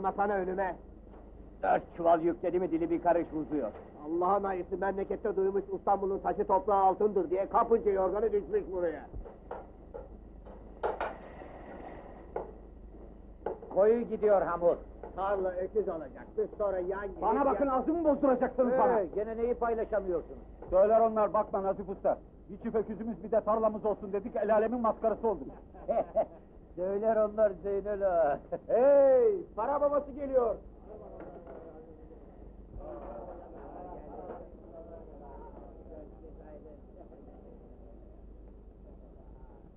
gibi yayılmasana önüme. Dört çuval yükledi mi dili bir karış uzuyor. Allah'ın ayısı memlekette duymuş İstanbul'un taşı toprağı altındır diye kapıcı yorganı düşmüş buraya. Koyu gidiyor hamur. Tarla öküz olacak. Biz sonra yan gibi... Bana bakın ağzımı bozduracaksınız bana. Ee, gene neyi paylaşamıyorsunuz? Söyler onlar bakma Nazif Usta. Bir çift öküzümüz bir de tarlamız olsun dedik el alemin maskarası olduk. Söyler onlar Zeynel ağa. hey para babası geliyor.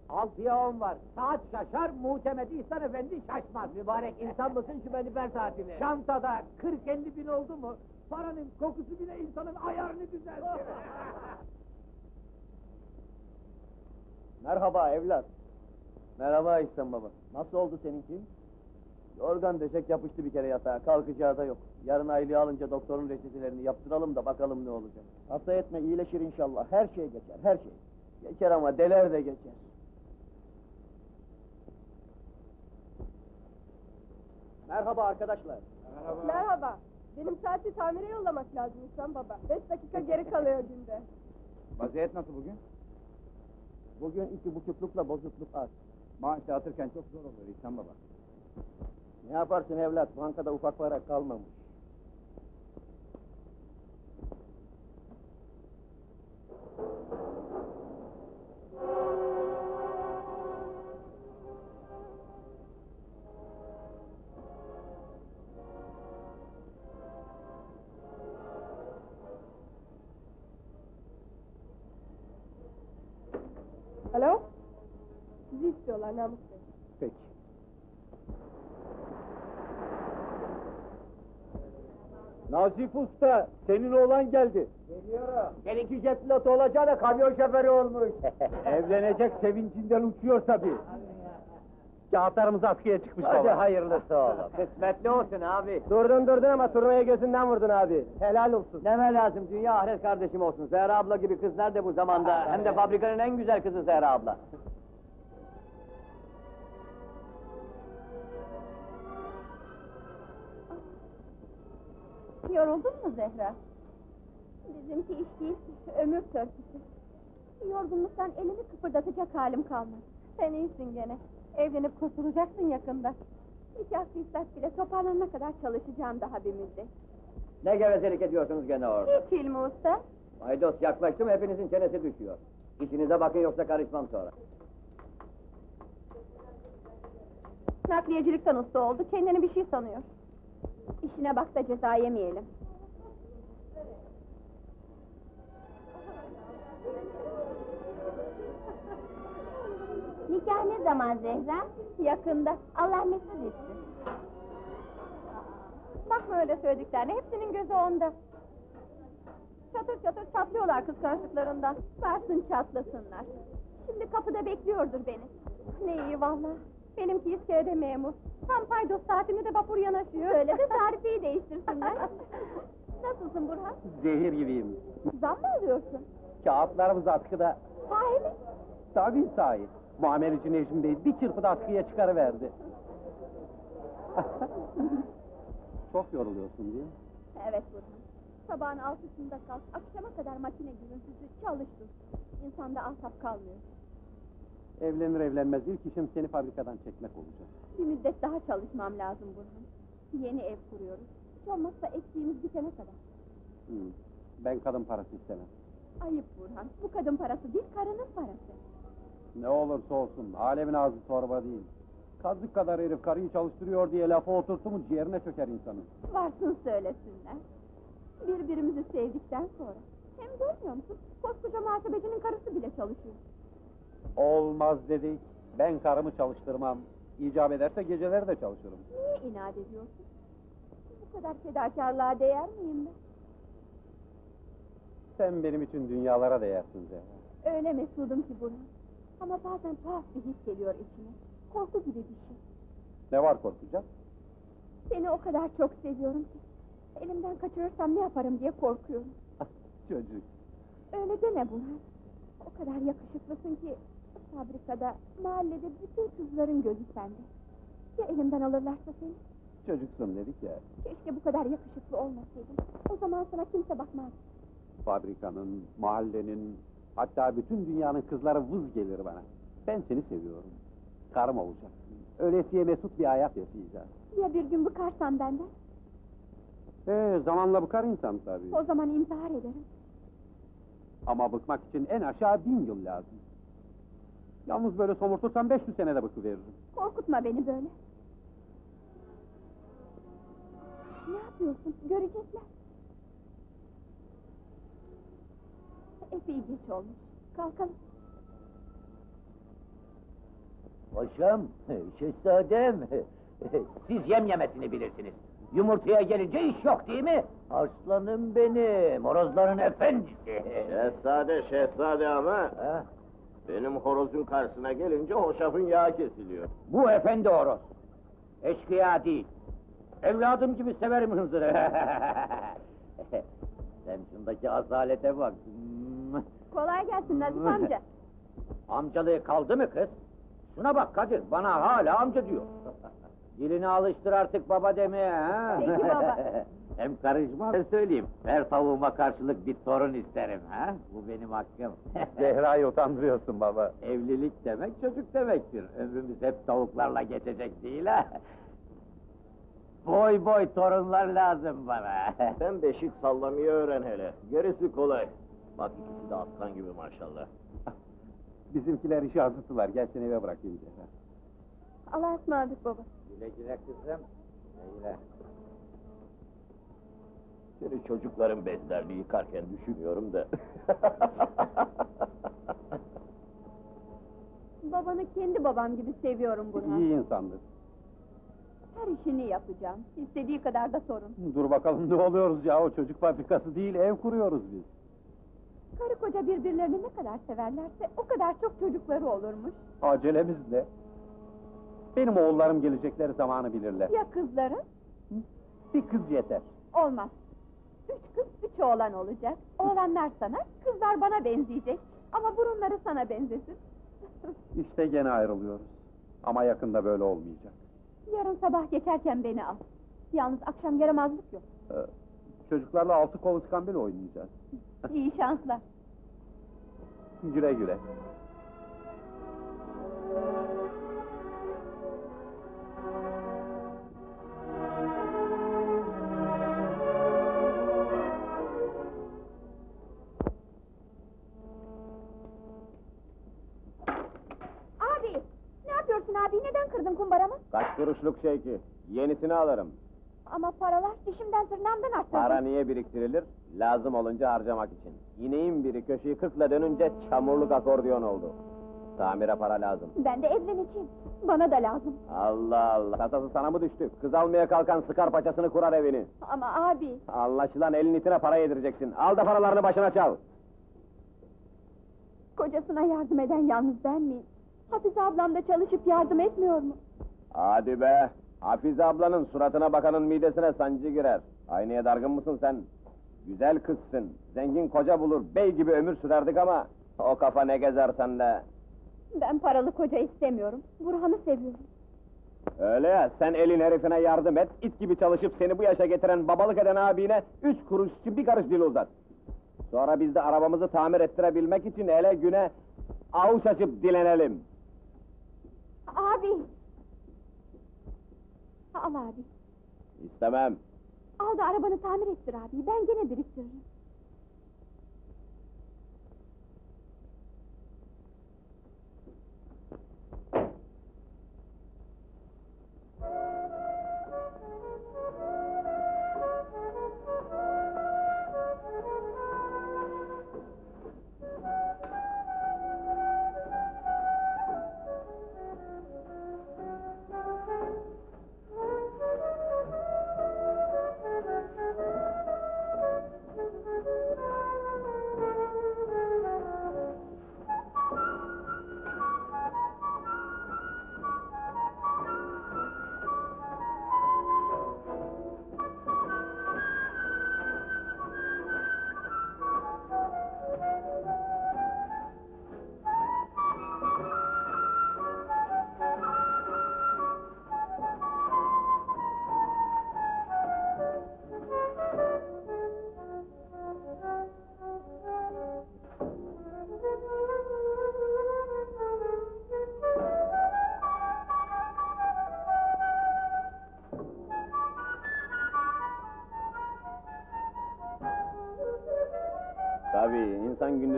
Altıya on var. Saat şaşar, muhtemedi İhsan Efendi şaşmaz. Mübarek insan mısın şu beni ber saatini? Çantada 40-50 bin oldu mu, paranın kokusu bile insanın ayarını düzeltir. Merhaba evlat. Merhaba İhsan baba. Nasıl oldu seninki? Yorgan döşek yapıştı bir kere yatağa, kalkacağı da yok. Yarın aylığı alınca doktorun reçetelerini yaptıralım da bakalım ne olacak. Hasta etme iyileşir inşallah. Her şey geçer her şey. Geçer ama deler de geçer. Merhaba arkadaşlar. Merhaba. Benim saati tamire yollamak lazım İhsan baba. Beş dakika geri kalıyor günde. Vaziyet nasıl bugün? Bugün iki buçuklukla bozukluk az. Maaş dağıtırken çok zor oluyor İhsan baba. Ne yaparsın evlat, bankada ufak para kalmamış. Namık Bey. Peki. Nazif Usta, senin oğlan geldi. Seninki jet pilot olacağı da kamyon şoförü olmuş. Evlenecek sevincinden uçuyor tabii. Kağıtlarımız askıya çıkmış Hadi baba. hayırlısı oğlum. Kısmetli olsun abi. Durdun durdun ama turnaya gözünden vurdun abi. Helal olsun. Neme lazım dünya ahiret kardeşim olsun. Zehra abla gibi kızlar da bu zamanda. Hem de fabrikanın en güzel kızı Zehra abla. Yoruldun mu Zehra? Bizimki iş değil, ömür törpüsü. Yorgunluktan elimi kıpırdatacak halim kalmadı. Sen iyisin gene. Evlenip kurtulacaksın yakında. Nikah kıysak bile toparlanana kadar çalışacağım daha bir müddet. Ne gevezelik ediyorsunuz gene orada? Hiç Hilmi Usta. Haydos yaklaştım hepinizin çenesi düşüyor. İşinize bakın yoksa karışmam sonra. Nakliyecilikten usta oldu, kendini bir şey sanıyor. İşine bak da ceza yemeyelim. Nikah ne zaman Zehra? Yakında. Allah mesut etsin. Bakma öyle söylediklerine, hepsinin gözü onda. Çatır çatır çatlıyorlar kıskançlıklarından. Varsın çatlasınlar. Şimdi kapıda bekliyordur beni. Ne iyi valla. Benimki iskelede memur. Tam paydos saatinde de vapur yanaşıyor. Söyle de tarifeyi değiştirsinler. Nasılsın Burhan? Zehir gibiyim. Zam mı alıyorsun? Kağıtlarımız askıda. Sahi mi? Tabii sahi. Muameleci Necmi Bey bir çırpıda askıya çıkarıverdi. Çok yoruluyorsun mi? Evet Burhan. Sabahın altısında kalk, akşama kadar makine gürültüsü çalıştır. İnsanda asap kalmıyor. Evlenir evlenmez ilk işim seni fabrikadan çekmek olacak. Bir müddet daha çalışmam lazım Burhan. Yeni ev kuruyoruz. Hiç olmazsa eksiğimiz bitene kadar. Hı. Ben kadın parası istemem. Ayıp Burhan. Bu kadın parası değil, karının parası. Ne olursa olsun, alemin ağzı torba değil. Kazık kadar herif karıyı çalıştırıyor diye lafı oturttu mu ciğerine çöker insanın. Varsın söylesinler. Birbirimizi sevdikten sonra. Hem görmüyor musun? Koskoca muhasebecinin karısı bile çalışıyor. Olmaz dedik, ben karımı çalıştırmam. İcap ederse geceleri de çalışırım. Niye inat ediyorsun? Bu kadar fedakarlığa değer miyim ben? Sen benim için dünyalara değersin Zehra. Öyle mesudum ki Burhan. Ama bazen tuhaf bir his geliyor içime. Korku gibi bir şey. Ne var korkacak? Seni o kadar çok seviyorum ki. Elimden kaçırırsam ne yaparım diye korkuyorum. Çocuk. Öyle deme Burhan. O kadar yakışıklısın ki... ...fabrikada, mahallede bütün kızların gözü sende. Ya elimden alırlarsa seni? Çocuksun dedik ya. Keşke bu kadar yakışıklı olmasaydın. O zaman sana kimse bakmaz. Fabrikanın, mahallenin, hatta bütün dünyanın kızları vız gelir bana. Ben seni seviyorum. Karım olacaksın. Öylesiye mesut bir hayat yaşayacağız. Ya bir gün bıkarsan benden? Ee, zamanla bıkar insan tabii. O zaman intihar ederim. Ama bıkmak için en aşağı bin yıl lazım. Yalnız böyle somurtursan 500 senede bıkıveririm. Korkutma beni böyle. Ne yapıyorsun? Görecekler. Epey geç olmuş. Kalkalım. Paşam, şehzadem, siz yem yemesini bilirsiniz. Yumurtaya gelince iş yok değil mi? Arslanım benim, horozların efendisi. Şehzade şehzade ama Ha, benim horozun karşısına gelince hoşafın yağı kesiliyor. Bu efendi horoz. Eşkıya değil. Evladım gibi severim hınzırı. Sen şundaki azalete bak. Kolay gelsin Nazif amca. Amcalığı kaldı mı kız? Şuna bak Kadir, bana hala amca diyor. Dilini alıştır artık baba demeye ha. Peki baba. Hem karışma ben söyleyeyim. Ver tavuğuma karşılık bir torun isterim ha. Bu benim hakkım. Zehra'yı utandırıyorsun baba. Evlilik demek çocuk demektir. Ömrümüz hep tavuklarla geçecek değil ha. Boy boy torunlar lazım bana. Sen beşik sallamayı öğren hele. Gerisi kolay. Bak ikisi de aslan gibi maşallah. Bizimkiler işi azıttılar. Gel seni eve bırakayım Zehra. Allah'a ısmarladık baba. Güle güle kızım. Güle güle. Seni çocukların bezlerini yıkarken düşünüyorum da. Babanı kendi babam gibi seviyorum Burhan. İyi insandır. Her işini yapacağım. İstediği kadar da sorun. Dur bakalım ne oluyoruz ya. O çocuk fabrikası değil, ev kuruyoruz biz. Karı koca birbirlerini ne kadar severlerse o kadar çok çocukları olurmuş. Acelemiz ne? Benim oğullarım gelecekleri zamanı bilirler. Ya kızların? Bir kız yeter. Olmaz. Üç kız, üç oğlan olacak. Oğlanlar sana, kızlar bana benzeyecek. Ama burunları sana benzesin. İşte gene ayrılıyoruz. Ama yakında böyle olmayacak. Yarın sabah geçerken beni al. Yalnız akşam yaramazlık yok. Ee, çocuklarla altı kol iskambil oynayacağız. İyi şanslar. güle güle. Kaç kuruşluk şey ki? Yenisini alırım. Ama paralar dişimden tırnağımdan arttırdı. Para niye biriktirilir? Lazım olunca harcamak için. İneğin biri köşeyi kırkla dönünce çamurluk akordiyon oldu. Tamire para lazım. Ben de evleneceğim. Bana da lazım. Allah Allah. Tasası sana mı düştü? Kız almaya kalkan sıkar paçasını kurar evini. Ama abi... Anlaşılan elin itine para yedireceksin. Al da paralarını başına çal. Kocasına yardım eden yalnız ben miyim? Hafize ablam da çalışıp yardım etmiyor mu? Hadi be. Hafize ablanın suratına bakanın midesine sancı girer. Aynaya dargın mısın sen? Güzel kızsın. Zengin koca bulur. Bey gibi ömür sürerdik ama... O kafa ne gezer sende. Ben paralı koca istemiyorum. Burhan'ı seviyorum. Öyle ya, sen elin herifine yardım et, it gibi çalışıp seni bu yaşa getiren babalık eden abine üç kuruş için bir karış dil uzat. Sonra biz de arabamızı tamir ettirebilmek için ele güne avuç açıp dilenelim. Abi! Al abi. İstemem. Al da arabanı tamir ettir abi. Ben gene biriktiririm.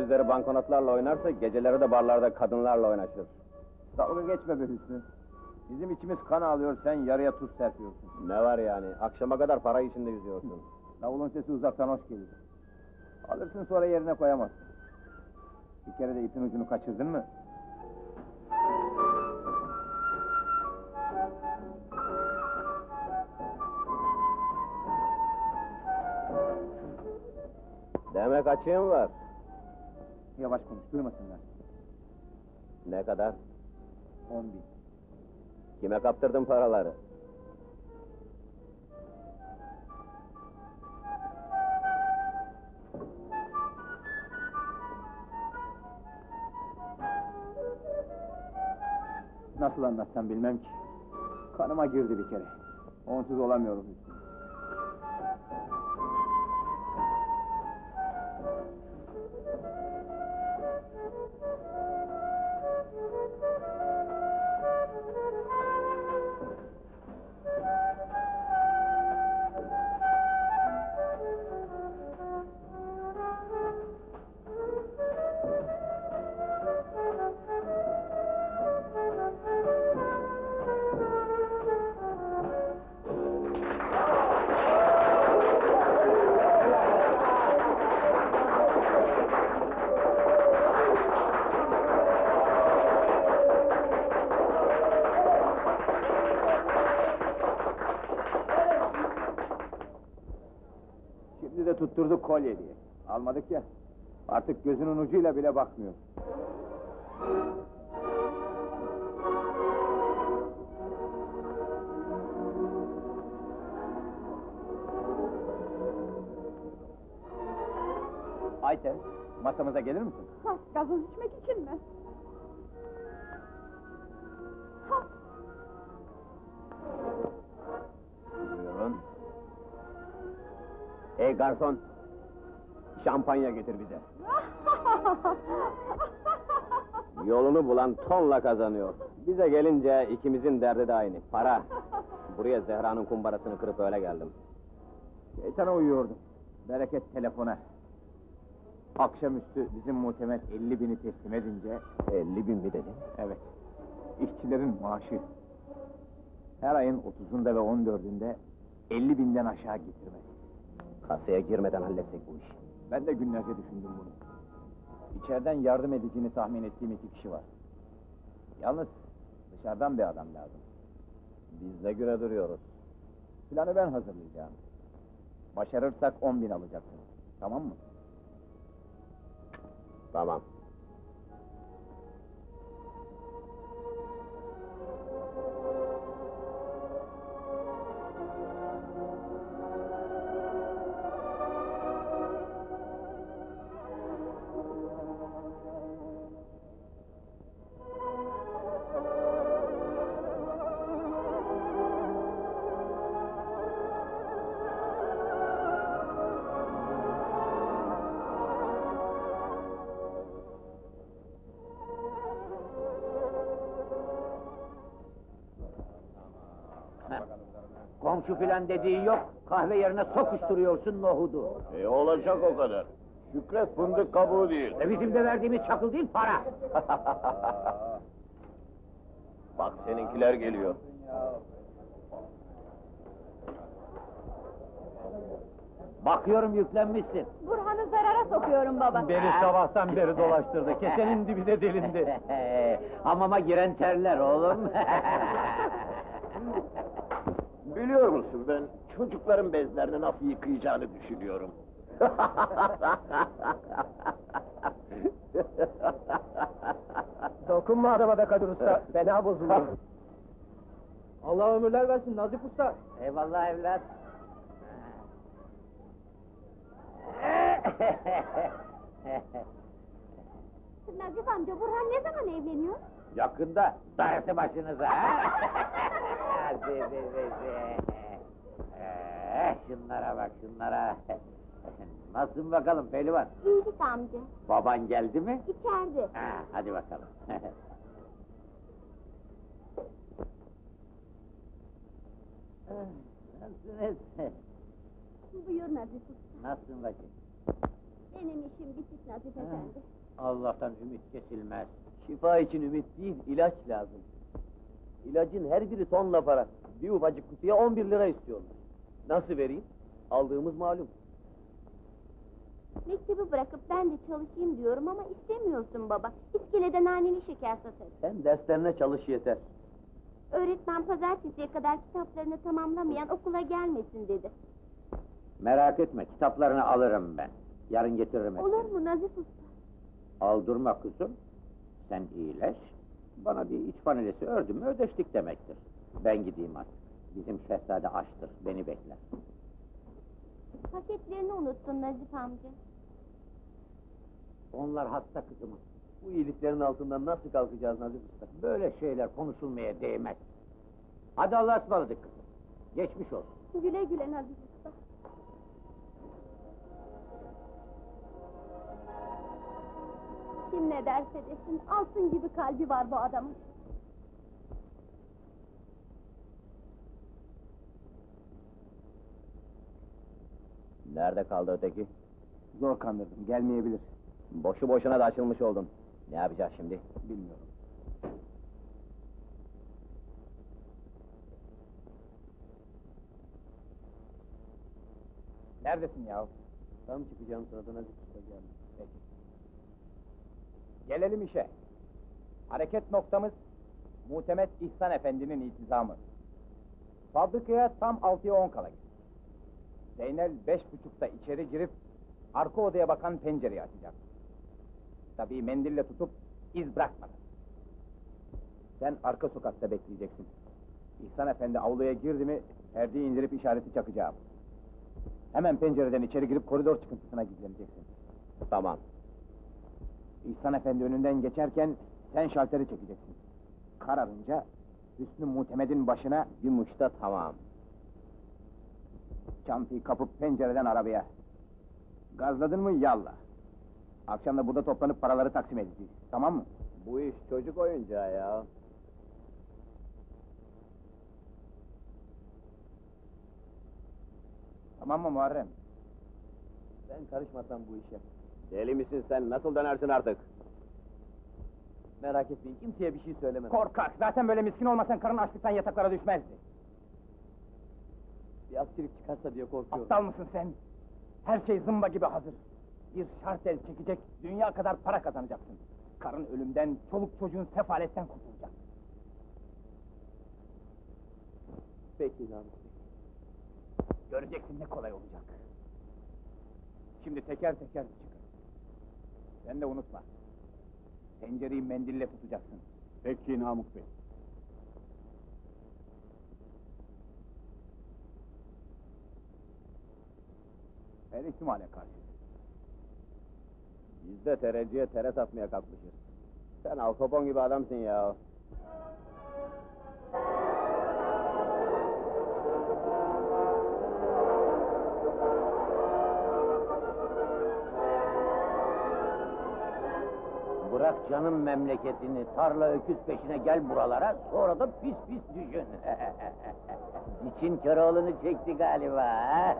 Gündüzleri banknotlarla oynarsa, geceleri de barlarda kadınlarla oynaşır. Dalga geçme be Hüsnü. Bizim içimiz kan ağlıyor, sen yarıya tuz serpiyorsun. Ne var yani, akşama kadar para içinde yüzüyorsun. Davulun sesi uzaktan hoş gelir. Alırsın sonra yerine koyamazsın. Bir kere de ipin ucunu kaçırdın mı? Demek açığım var. Yavaş konuş, duymasınlar. Ne kadar? On bin. Kime kaptırdın paraları? Nasıl anlatsam bilmem ki. Kanıma girdi bir kere. Onsuz olamıyorum Hüsnü. Tutturduk kolye diye. Almadık ya. Artık gözünün ucuyla bile bakmıyor. Ayten, masamıza gelir misin? Ha, gazoz içmek için mi? Garson, şampanya getir bize. Yolunu bulan tonla kazanıyor. Bize gelince ikimizin derdi de aynı, para. Buraya Zehra'nın kumbarasını kırıp öyle geldim. Şeytana uyuyordum. Bereket telefona. Akşamüstü bizim muhtemet 50 bini teslim edince... 50 bin mi dedin? Evet. İşçilerin maaşı. Her ayın 30'unda ve 14'ünde 50 binden aşağı getirmez. Kasaya girmeden halletsek bu işi. Ben de günlerce düşündüm bunu. İçeriden yardım edeceğini tahmin ettiğim iki kişi var. Yalnız dışarıdan bir adam lazım. Biz de güne duruyoruz. Planı ben hazırlayacağım. Başarırsak 10 bin alacaksın. Tamam mı? Tamam. Komşu filan dediğin yok. Kahve yerine sokuşturuyorsun nohudu. E olacak o kadar. Şükret fındık kabuğu değil. E bizim de verdiğimiz çakıl değil para. Bak seninkiler geliyor. Bakıyorum yüklenmişsin. Burhan'ı zarara sokuyorum baba. Beni sabahtan beri dolaştırdı. Kesenin dibine delindi. Hamama giren terler oğlum. Biliyor musun ben çocukların bezlerini nasıl yıkayacağını düşünüyorum. Dokunma adama be Kadir Usta. Fena bozuluyor. Allah ömürler versin Nazif Usta. Eyvallah evlat. Nazif amca, Burhan ne zaman evleniyor? Yakında darısı başınıza. ha? Hadi, hadi, hadi. Eh, şunlara bak şunlara. Nasılsın bakalım pehlivan? İyilik amca, Baban geldi mi? içeride. Ha, hadi bakalım. Nasılsınız? Buyur Nazif usta. Nasılsın bakayım? Benim işim bitti Nazif Efendi. Allah'tan ümit kesilmez. Şifa için ümit değil, ilaç lazım. İlacın her biri tonla para. Bir ufacık kutuya 11 lira istiyorlar. Nasıl vereyim? Aldığımız malum. Mektebi bırakıp ben de çalışayım diyorum ama istemiyorsun baba. İskelede naneli şeker satarız. Sen derslerine çalış yeter. Öğretmen pazartesiye kadar kitaplarını tamamlamayan okula gelmesin dedi. Merak etme, kitaplarını alırım ben. Yarın getiririm hepsini. Olur mu Nazif Usta? Aldırma kızım. Sen iyileş. Bana bir iç panelesi ördün mü ödeştik demektir. Ben gideyim artık. Bizim şehzade açtır, beni bekler. Paketlerini unuttun Nazif amca. Onlar hasta kızımın. Bu iyiliklerin altından nasıl kalkacağız Nazif Usta? Böyle şeyler konuşulmaya değmez. Hadi Allah'a ısmarladık kızım. Geçmiş olsun. Güle güle Nazif Kim ne derse desin altın gibi kalbi var bu adamın. Nerede kaldı öteki? Zor kandırdım, gelmeyebilir. Boşu boşuna da açılmış oldun. Ne yapacağız şimdi? Bilmiyorum. Neredesin ya? Tam çıkacağım sırada Nazif Usta geldi. Peki. Gelelim işe. Hareket noktamız Muhtemet İhsan Efendi'nin iltizamı. Fabrikaya tam altıya on kala git. Zeynel beş buçukta içeri girip arka odaya bakan pencereyi açacak. Tabii mendille tutup iz bırakmadan. Sen arka sokakta bekleyeceksin. İhsan Efendi avluya girdi mi perdeyi indirip işareti çakacağım. Hemen pencereden içeri girip koridor çıkıntısına gizleneceksin. Tamam. İhsan Efendi önünden geçerken sen şalteri çekeceksin. Kararınca Hüsnü Muhtemed'in başına Bir muşta tamam. çantayı kapıp pencereden arabaya. Gazladın mı yalla. Akşam da burada toplanıp paraları taksim edeceğiz. Tamam mı? Bu iş çocuk oyuncağı ya. Tamam mı Muharrem? Sen karışmasan bu işe. Deli misin sen? Nasıl dönersin artık? Merak etmeyin, kimseye bir şey söylemem. Korkak! Zaten böyle miskin olmasan karın açlıktan yataklara düşmezdi. bir aksilik çıkarsa diye korkuyorum. Aptal mısın sen? Her şey zımba gibi hazır. Bir şart el çekecek, dünya kadar para kazanacaksın. Karın ölümden, çoluk çocuğun sefaletten kurtulacak. Peki Bey. Göreceksin ne kolay olacak. Şimdi teker teker çıkın. Sen de unutma. Tencereyi mendille tutacaksın. Peki Namık Bey. Her ihtimale karşı. Biz de tereciye tere satmaya kalkmışız. Sen Al Capone gibi adamsın ya. Bırak canım memleketini, tarla öküz peşine gel buralara, sonra da pis pis düşün. İçin Köroğlu'nu çekti galiba.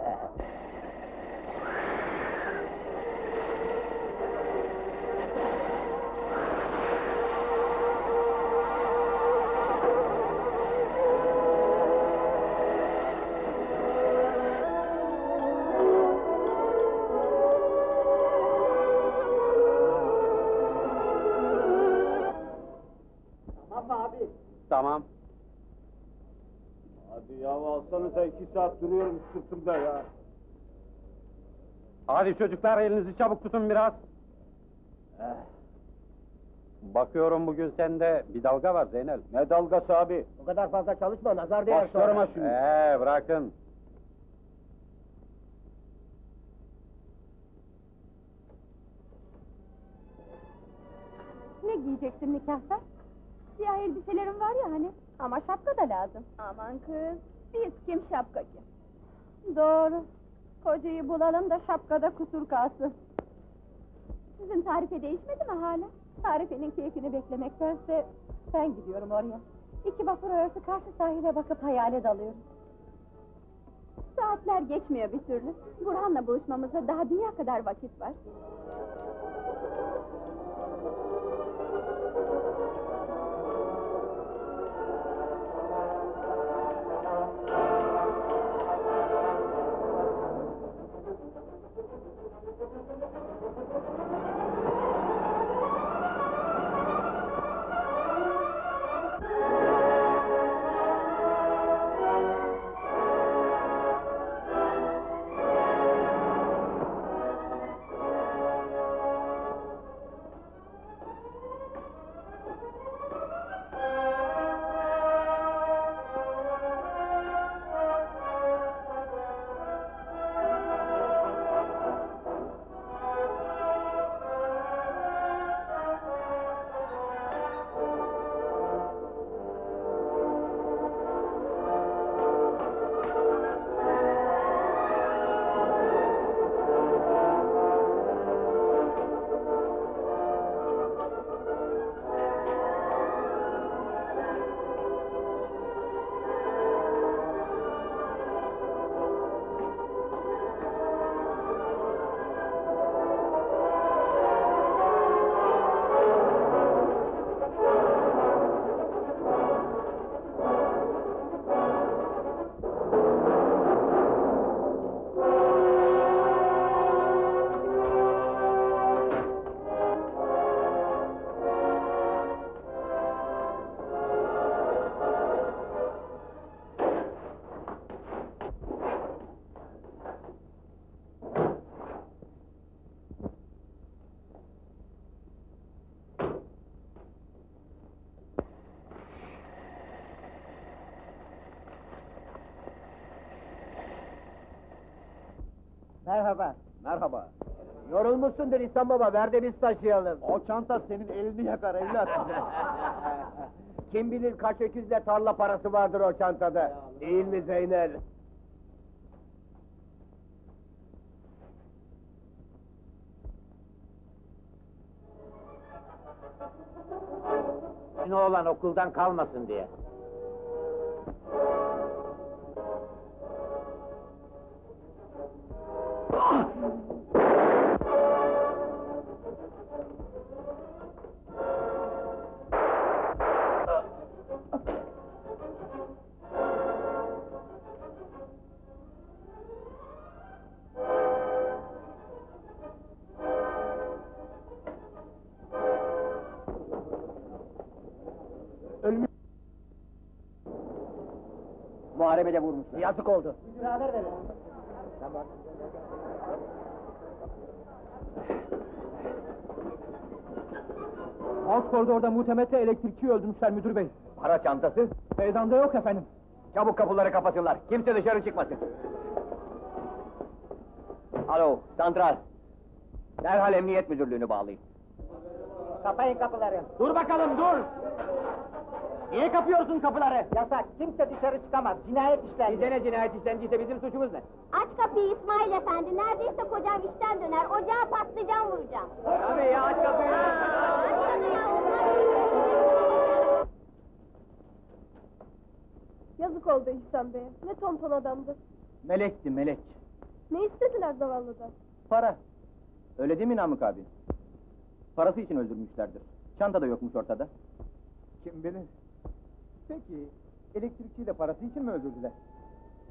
duruyorum sırtımda ya. Hadi çocuklar elinizi çabuk tutun biraz. Bakıyorum bugün sende bir dalga var Zeynel. Ne dalgası abi? O kadar fazla çalışma, nazar değer Başlarıma şimdi. Ee, bırakın. Ne giyeceksin nikahta? Siyah elbiselerim var ya hani. Ama şapka da lazım. Aman kız, biz kim şapkacı? Doğru. Kocayı bulalım da şapkada kusur kalsın. Sizin tarife değişmedi mi hala? Tarifenin keyfini beklemektense ben gidiyorum oraya. İki vapur arası karşı sahile bakıp hayale dalıyorum. Saatler geçmiyor bir türlü. Burhan'la buluşmamıza daha dünya kadar vakit var. Merhaba. Merhaba. Yorulmuşsundur İhsan Baba, ver de biz taşıyalım. O çanta senin elini yakar evlat. Kim bilir kaç öküzle tarla parası vardır o çantada. Değil mi Zeynel? Ne olan okuldan kalmasın diye. Muharebede vurmuşlar. Yazık oldu. Alt koridorda muhtemetle elektrikçiyi öldürmüşler müdür bey. Para çantası. Meydanda yok efendim. Çabuk kapıları kapatınlar. Kimse dışarı çıkmasın. Alo, santral. Derhal emniyet müdürlüğünü bağlayın. Kapayın kapıları. Dur bakalım, dur! Niye kapıyorsun kapıları? Yasak, kimse dışarı çıkamaz. Cinayet işlendi. Bize ne cinayet işlendiyse bizim suçumuz ne? Aç kapıyı İsmail Efendi. Neredeyse kocam işten döner. Ocağa patlıcan vuracağım. Tabii ya, aç kapıyı. Ya, Yazık oldu İhsan Bey. Ne tonton adamdı. Melekti, melek. Ne istediler zavallıdan? Para. Öyle değil mi Namık abi? Parası için öldürmüşlerdir. Çanta da yokmuş ortada. Kim bilir? Peki, elektrikçiyi de parası için mi öldürdüler?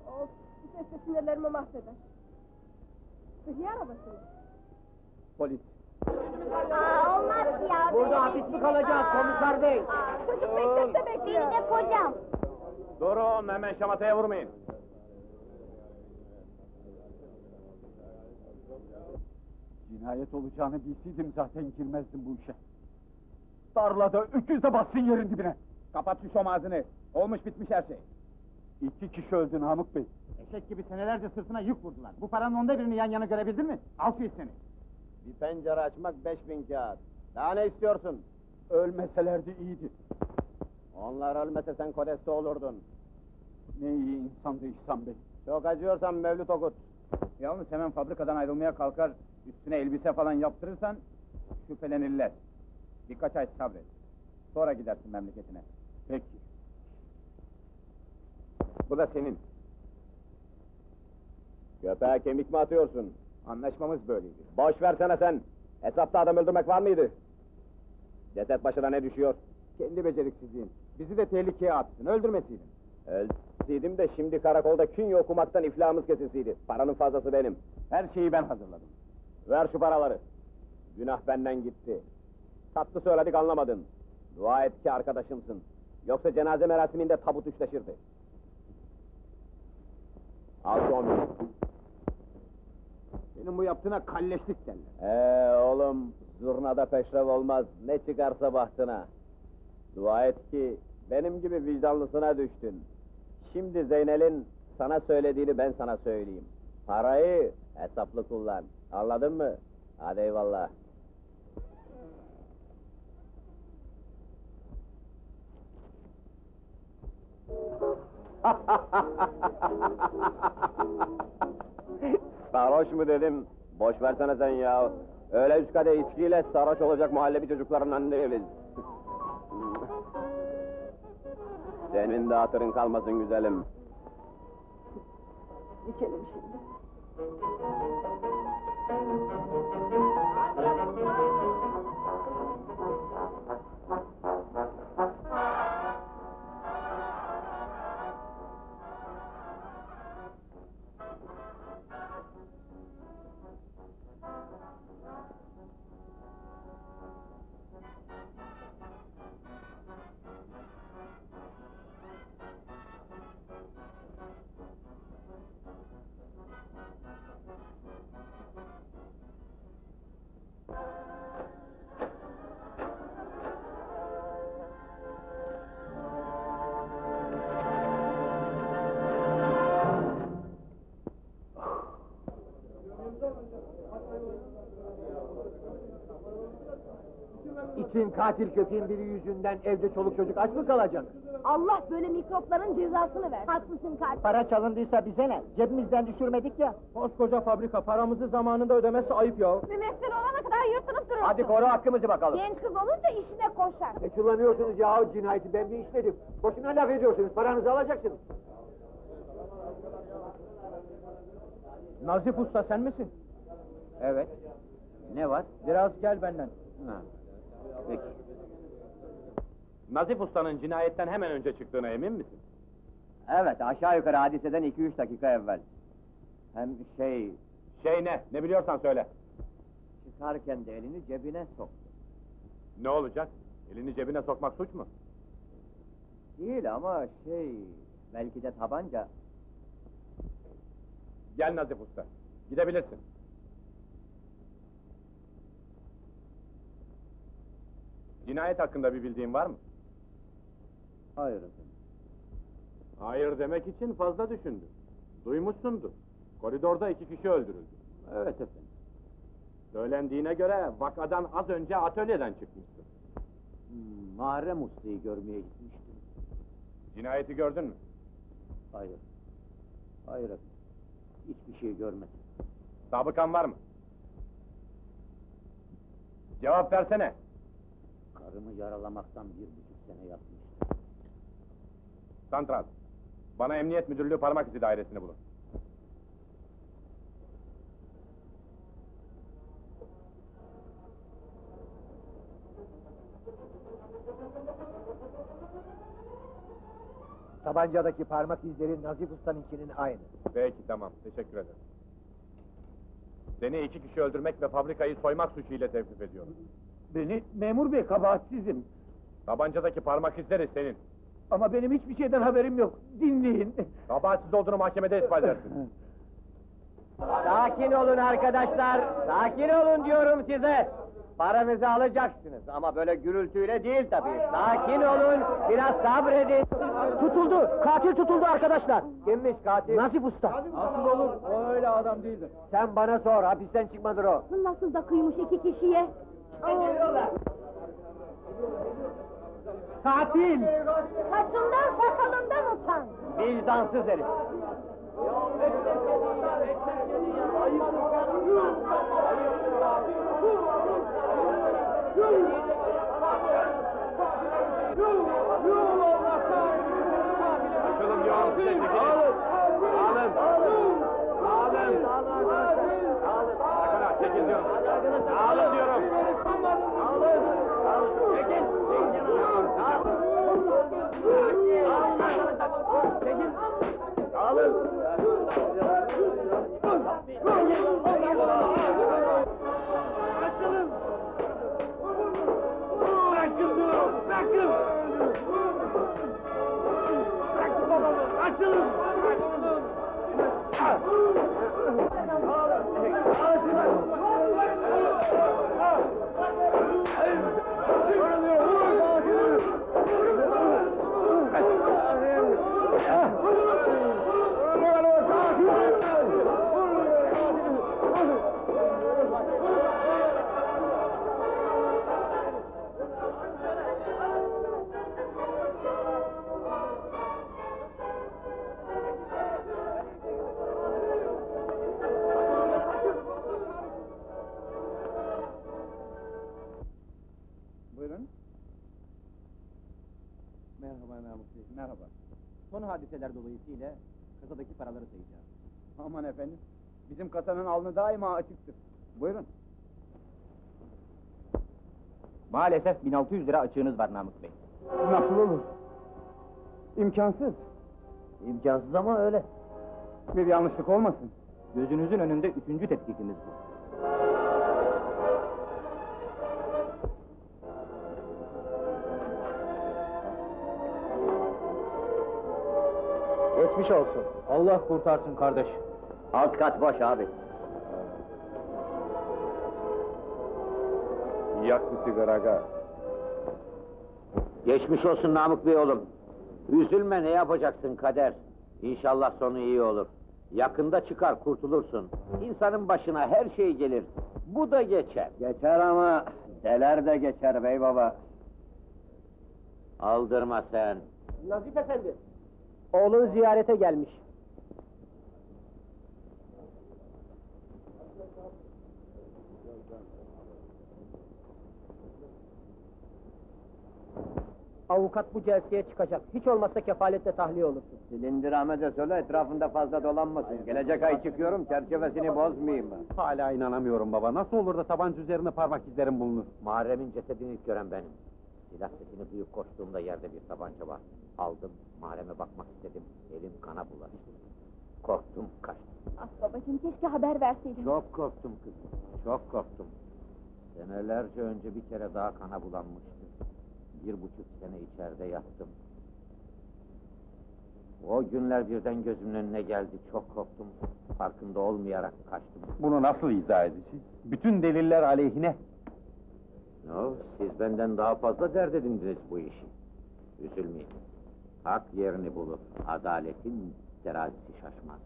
Of, bu ses de sinirlerimi mahveder. Sıhhiye arabası mı? Polis. Aa, olmaz ya. Burada hapis mi kalacağız komiser bey? Çocuk mektepte bekliyor. Beni de kocam. Durun, hemen şamataya vurmayın. Cinayet olacağını bilseydim zaten girmezdim bu işe. Tarlada öküz de bassın yerin dibine. Kapat şu şom ağzını. Olmuş bitmiş her şey. İki kişi öldü Namık Bey. Eşek gibi senelerce sırtına yük vurdular. Bu paranın onda birini yan yana görebildin mi? Al şu hisseni. Bir pencere açmak beş bin kağıt. Daha ne istiyorsun? Ölmeselerdi iyiydi. Onlar ölmese sen kodeste olurdun. Ne iyi insandı İhsan Bey. Çok acıyorsan Mevlüt okut. Yalnız hemen fabrikadan ayrılmaya kalkar, üstüne elbise falan yaptırırsan şüphelenirler. Birkaç ay sabret. Sonra gidersin memleketine. Peki. Bu da senin. Köpeğe kemik mi atıyorsun? Anlaşmamız böyleydi. Boş versene sen. Hesapta adam öldürmek var mıydı? Ceset başına ne düşüyor? Kendi beceriksizliğin. Bizi de tehlikeye attın, öldürmeseydin. Öldürseydim de şimdi karakolda künye okumaktan iflahımız kesilseydi. Paranın fazlası benim. Her şeyi ben hazırladım. Ver şu paraları. Günah benden gitti. Tatlı söyledik anlamadın. Dua et ki arkadaşımsın. Yoksa cenaze merasiminde tabut üçleşirdi. Al şu on bin. Senin bu yaptığına kalleşlik derler. Ee oğlum, zurnada peşrev olmaz, ne çıkarsa bahtına. Dua et ki, benim gibi vicdanlısına düştün. Şimdi Zeynel'in sana söylediğini ben sana söyleyeyim. Parayı hesaplı kullan, anladın mı? Hadi eyvallah. Sarhoş mu dedim? Boş versene sen ya. Öyle üç kadeh içkiyle sarhoş olacak muhallebi çocuklarından değiliz. Senin de hatırın kalmasın güzelim. İçelim şimdi. Katil köpeğin biri yüzünden evde çoluk çocuk aç mı kalacak? Allah böyle mikropların cezasını ver. Haklısın kardeşim. Para çalındıysa bize ne? Cebimizden düşürmedik ya. Koskoca fabrika paramızı zamanında ödemezse ayıp ya. Mümessil olana kadar yırtınıp durursun. Hadi koru hakkımızı bakalım. Genç kız olunca işine koşar. Ne kullanıyorsunuz ya cinayeti ben bir işledim. Boşuna laf ediyorsunuz paranızı alacaksınız. Nazif Usta sen misin? Evet. Ne var? Biraz gel benden. Ha. Peki. Nazif Usta'nın cinayetten hemen önce çıktığına emin misin? Evet, aşağı yukarı hadiseden iki üç dakika evvel. Hem şey, Şey ne? Ne biliyorsan söyle. çıkarken de elini cebine soktu. Ne olacak? Elini cebine sokmak suç mu? Değil ama şey, belki de tabanca. Gel Nazif Usta. Gidebilirsin. Cinayet hakkında bir bildiğin var mı? Hayır efendim. Hayır demek için fazla düşündün. Duymuşsundur. Koridorda iki kişi öldürüldü. Evet efendim. Söylendiğine göre vakadan az önce atölyeden çıkmıştır. Hmm, Muharrem Usta'yı görmeye gitmiştim. Cinayeti gördün mü? Hayır. Hayır efendim. Hiçbir şey görmedim. Sabıkan var mı? Cevap versene. Karımı yaralamaktan bir buçuk sene yatmıştım. Santral. Bana Emniyet Müdürlüğü parmak izi dairesini bulun. Tabancadaki parmak izleri Nazif Usta'nınkinin aynı. Peki tamam. Teşekkür ederim. Seni iki kişi öldürmek ve fabrikayı soymak suçuyla tevkif ediyorum. Beni memur bey kabahatsizim. Tabancadaki parmak izleri senin. Ama benim hiçbir şeyden haberim yok. Dinleyin. Kabahatsiz olduğunu mahkemede ispat edersin. Sakin olun arkadaşlar, sakin olun diyorum size. Paranızı alacaksınız ama böyle gürültüyle değil tabii. Sakin olun, biraz sabredin. Tutuldu. Katil tutuldu arkadaşlar. Kimmiş katil? Nazif Usta. Nasıl olur? O öyle adam değildir. Sen bana sor. Hapisten çıkmadır o. Nasıl da kıymış iki kişiye. Katil. Saçından sakalından utan. Vicdansız herif. Açılın diyorum size çekilin. Alın. Alın. Sakın ha çekil. Diyorum. Alın. Diyorum. Buyurun. Merhaba. Son hadiseler dolayısıyla kasadaki paraları sayacağım. Aman efendim, bizim kasanın alnı daima açıktır. Buyurun. Maalesef 1600 lira açığınız var Namık Bey. Nasıl olur? İmkansız. İmkansız ama öyle. Bir yanlışlık olmasın. Gözünüzün önünde üçüncü tetkikimiz bu. Geçmiş olsun. Allah kurtarsın kardeş. Alt kat boş abi. Yak bir sigara aga. Geçmiş olsun Namık Bey oğlum. Üzülme ne yapacaksın kader. İnşallah sonu iyi olur. Yakında çıkar kurtulursun. İnsanın başına her şey gelir. Bu da geçer. Geçer ama deler de geçer bey baba. Aldırma sen. Nazif efendi. Oğlun ziyarete gelmiş. Avukat bu celseye çıkacak. Hiç olmazsa kefaletle tahliye olursun. Silindir Ahmet'e söyle etrafında fazla dolanmasın. Gelecek ay çıkıyorum çerçevesini bozmayayım ben. Hala inanamıyorum baba. Nasıl olur da tabanca üzerine parmak izlerim bulunur? Muharrem'in cesedini ilk gören benim. Silah sesini duyup koştuğumda yerde bir tabanca var. Aldım, Muharrem'e bakmak istedim. Elim kana bulaştı. Korktum, kaçtım. Ah babacığım keşke haber verseydin. Çok korktum kızım, çok korktum. Senelerce önce bir kere daha kana bulanmıştı. Bir buçuk sene içeride yattım. O günler birden gözümün önüne geldi, çok korktum. Farkında olmayarak kaçtım. Bunu nasıl izah edeceğiz? Bütün deliller aleyhine. No, siz benden daha fazla dert edindiniz bu işi. Üzülmeyin. Hak yerini bulur. Adaletin terazisi şaşmaz.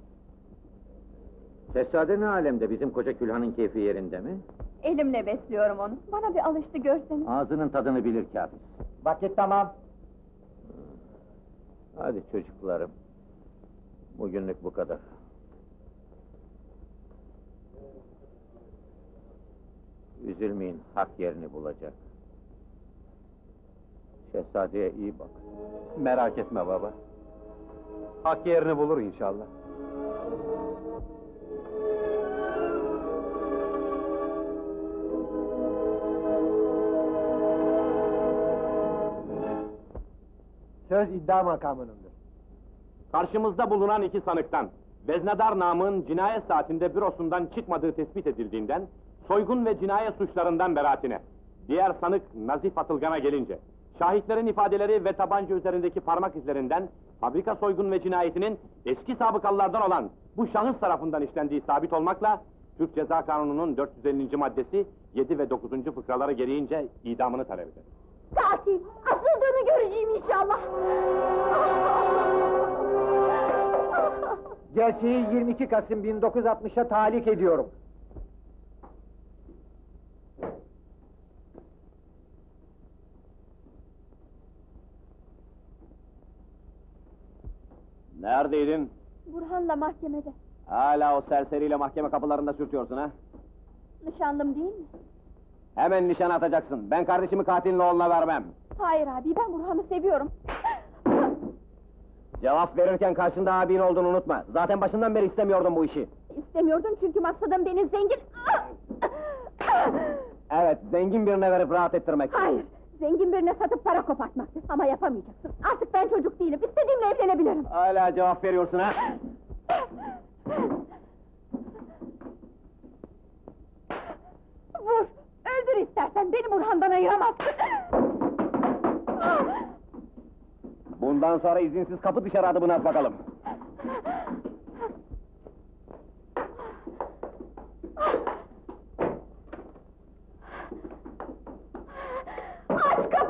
Şehzade ne alemde? Bizim koca külhanın keyfi yerinde mi? Elimle besliyorum onu. Bana bir alıştı görseniz. Ağzının tadını bilir kafir. Vakit tamam. Hadi çocuklarım. Bugünlük bu kadar. Üzülmeyin, hak yerini bulacak. Şehzadeye iyi bak. Merak etme baba. Hak yerini bulur inşallah. Söz iddia makamınındır. Karşımızda bulunan iki sanıktan, Veznedar namın cinayet saatinde bürosundan çıkmadığı tespit edildiğinden, soygun ve cinayet suçlarından beraatine. Diğer sanık Nazif Atılgan'a gelince, şahitlerin ifadeleri ve tabanca üzerindeki parmak izlerinden, fabrika soygun ve cinayetinin eski sabıkalılardan olan bu şahıs tarafından işlendiği sabit olmakla, Türk Ceza Kanunu'nun 450. maddesi 7 ve 9. fıkraları gereğince idamını talep eder. Katil! Asıldığını göreceğim inşallah! Celseyi 22 Kasım 1960'a talik ediyorum. Neredeydin? Burhan'la mahkemede. Hala o serseriyle mahkeme kapılarında sürtüyorsun ha? Nişanlım değil mi? Hemen nişan atacaksın. Ben kardeşimi katilin oğluna vermem. Hayır abi, ben Burhan'ı seviyorum. Cevap verirken karşında abin olduğunu unutma. Zaten başından beri istemiyordum bu işi. İstemiyordum çünkü maksadım beni zengin... Evet, zengin birine verip rahat ettirmek. Hayır, zengin birine satıp para kopartmaktı. Ama yapamayacaksın. Artık ben çocuk değilim, istediğimle evlenebilirim. Hala cevap veriyorsun ha? Vur, öldür istersen, beni Burhan'dan ayıramazsın. Bundan sonra izinsiz kapı dışarı adımını at bakalım.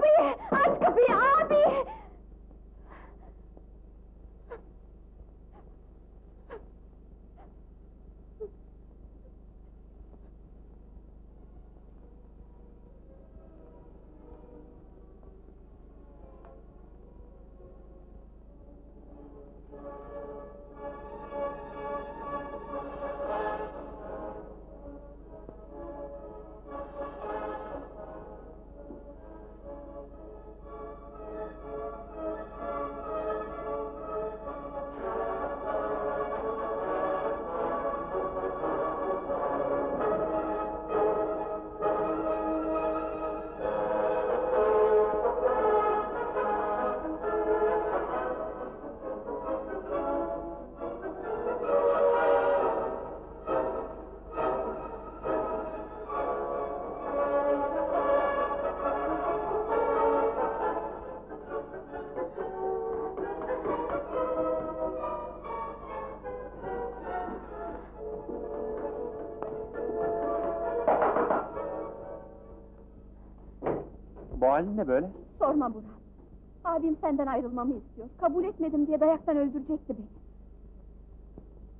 Aç kapıyı, aç kapıyı abi! Bu halin ne böyle? Sorma Burhan. Abim senden ayrılmamı istiyor. Kabul etmedim diye dayaktan öldürecekti beni.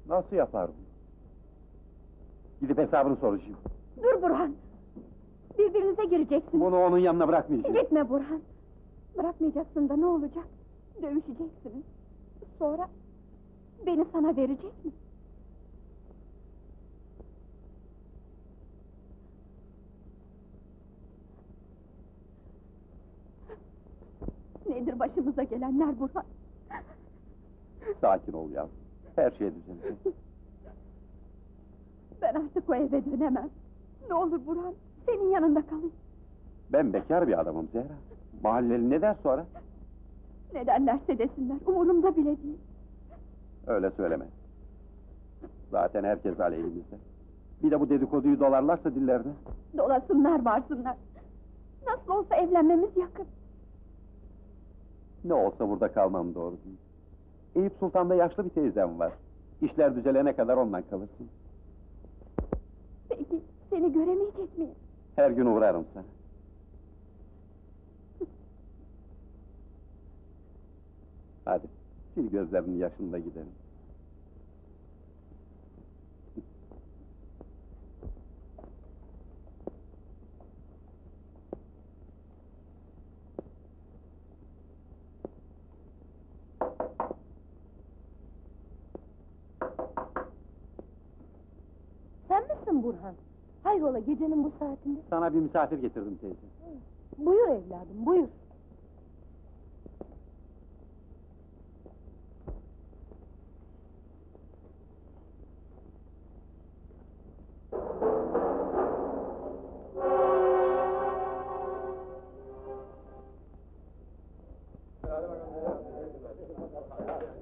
Nasıl yapar bunu? Gidip hesabını soracağım. Dur Burhan! Birbirinize gireceksiniz. Bunu onun yanına bırakmayacağım. Gitme Burhan! Bırakmayacaksın da ne olacak? Dövüşeceksiniz. Sonra beni sana verecek mi? Nedir başımıza gelenler Burhan? Sakin ol yavrum. Her şey düzelecek. Ben artık o eve dönemem. Ne olur Burhan, senin yanında kalayım. Ben bekar bir adamım Zehra. Mahalleli ne der sonra? Ne derlerse desinler, umurumda bile değil. Öyle söyleme. Zaten herkes aleyhimizde. Bir de bu dedikoduyu dolarlarsa dillerine. Dolasınlar varsınlar. Nasıl olsa evlenmemiz yakın. Ne olsa burada kalmam doğru değil. Eyüp Sultan'da yaşlı bir teyzem var. İşler düzelene kadar ondan kalırsın. Peki seni göremeyecek miyim? Her gün uğrarım sana. Hadi, sil gözlerinin yaşında gidelim. Sen misin Burhan? Hayrola gecenin bu saatinde? Sana bir misafir getirdim teyze. Buyur evladım, buyur.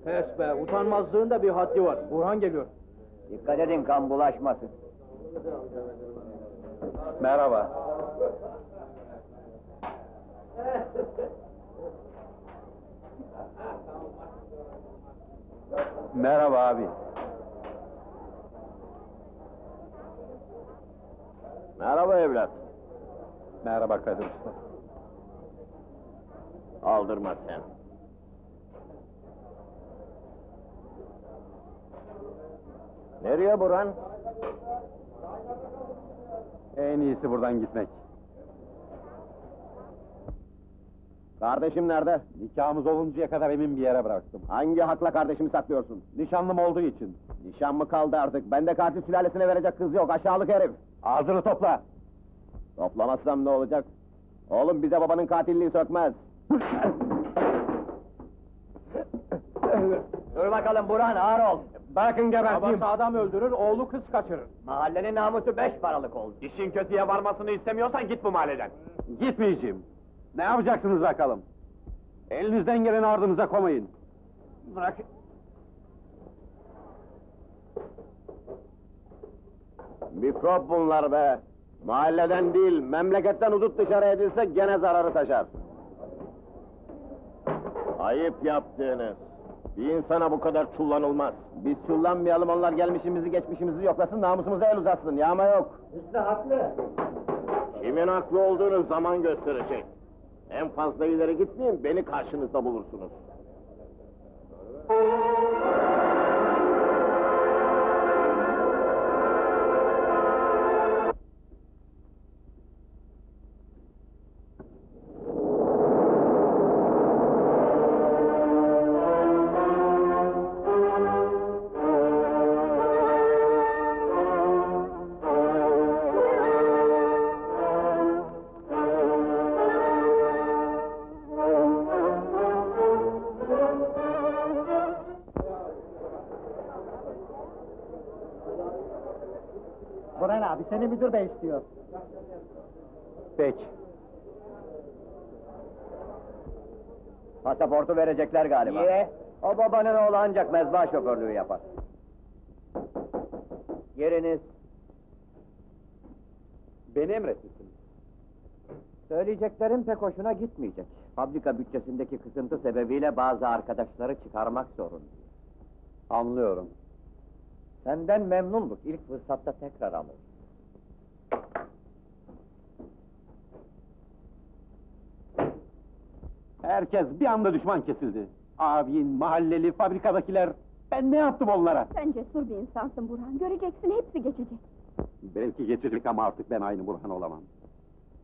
Pes be, utanmazlığın da bir haddi var. Burhan geliyor. Dikkat edin kan bulaşmasın. Merhaba. Merhaba abi. Merhaba evlat. Merhaba Kadir Usta. Aldırma sen. Nereye Burhan? En iyisi buradan gitmek. Kardeşim nerede? Nikahımız oluncaya kadar emin bir yere bıraktım. Hangi hakla kardeşimi saklıyorsun? Nişanlım olduğu için. Nişan mı kaldı artık? Bende katil sülalesine verecek kız yok, aşağılık herif. Ağzını topla. Toplamazsam ne olacak? Oğlum bize babanın katilliği sökmez. Dur bakalım Burhan ağır ol. Bırakın geberteyim. Babası adam öldürür, oğlu kız kaçırır. Mahallenin namusu beş paralık oldu. İşin kötüye varmasını istemiyorsan git bu mahalleden. Gitmeyeceğim. Ne yapacaksınız bakalım? Elinizden geleni ardınıza koymayın. Bırak. Mikrop bunlar be. Mahalleden değil, memleketten udut dışarı edilse gene zararı taşar. Ayıp yaptığınız. Bir insana bu kadar çullanılmaz. Biz çullanmayalım, onlar gelmişimizi geçmişimizi yoklasın, namusumuza el uzatsın, yağma yok. Hüsnü haklı. Kimin haklı olduğunu zaman gösterecek. En fazla ileri gitmeyin, beni karşınızda bulursunuz. Müdür bey istiyor. Peki. Pasaportu verecekler galiba. Niye? O babanın oğlu ancak mezba şoförlüğü yapar. Yeriniz. Beni emretmişsiniz. Söyleyeceklerim pek hoşuna gitmeyecek. Fabrika bütçesindeki kısıntı sebebiyle bazı arkadaşları çıkarmak zorundayız. Anlıyorum. Senden memnunduk. İlk fırsatta tekrar alırız. Herkes bir anda düşman kesildi. Abin, mahalleli, fabrikadakiler. Ben ne yaptım onlara? Sen cesur bir insansın Burhan, göreceksin hepsi geçecek. Belki geçecek ama artık ben aynı Burhan olamam.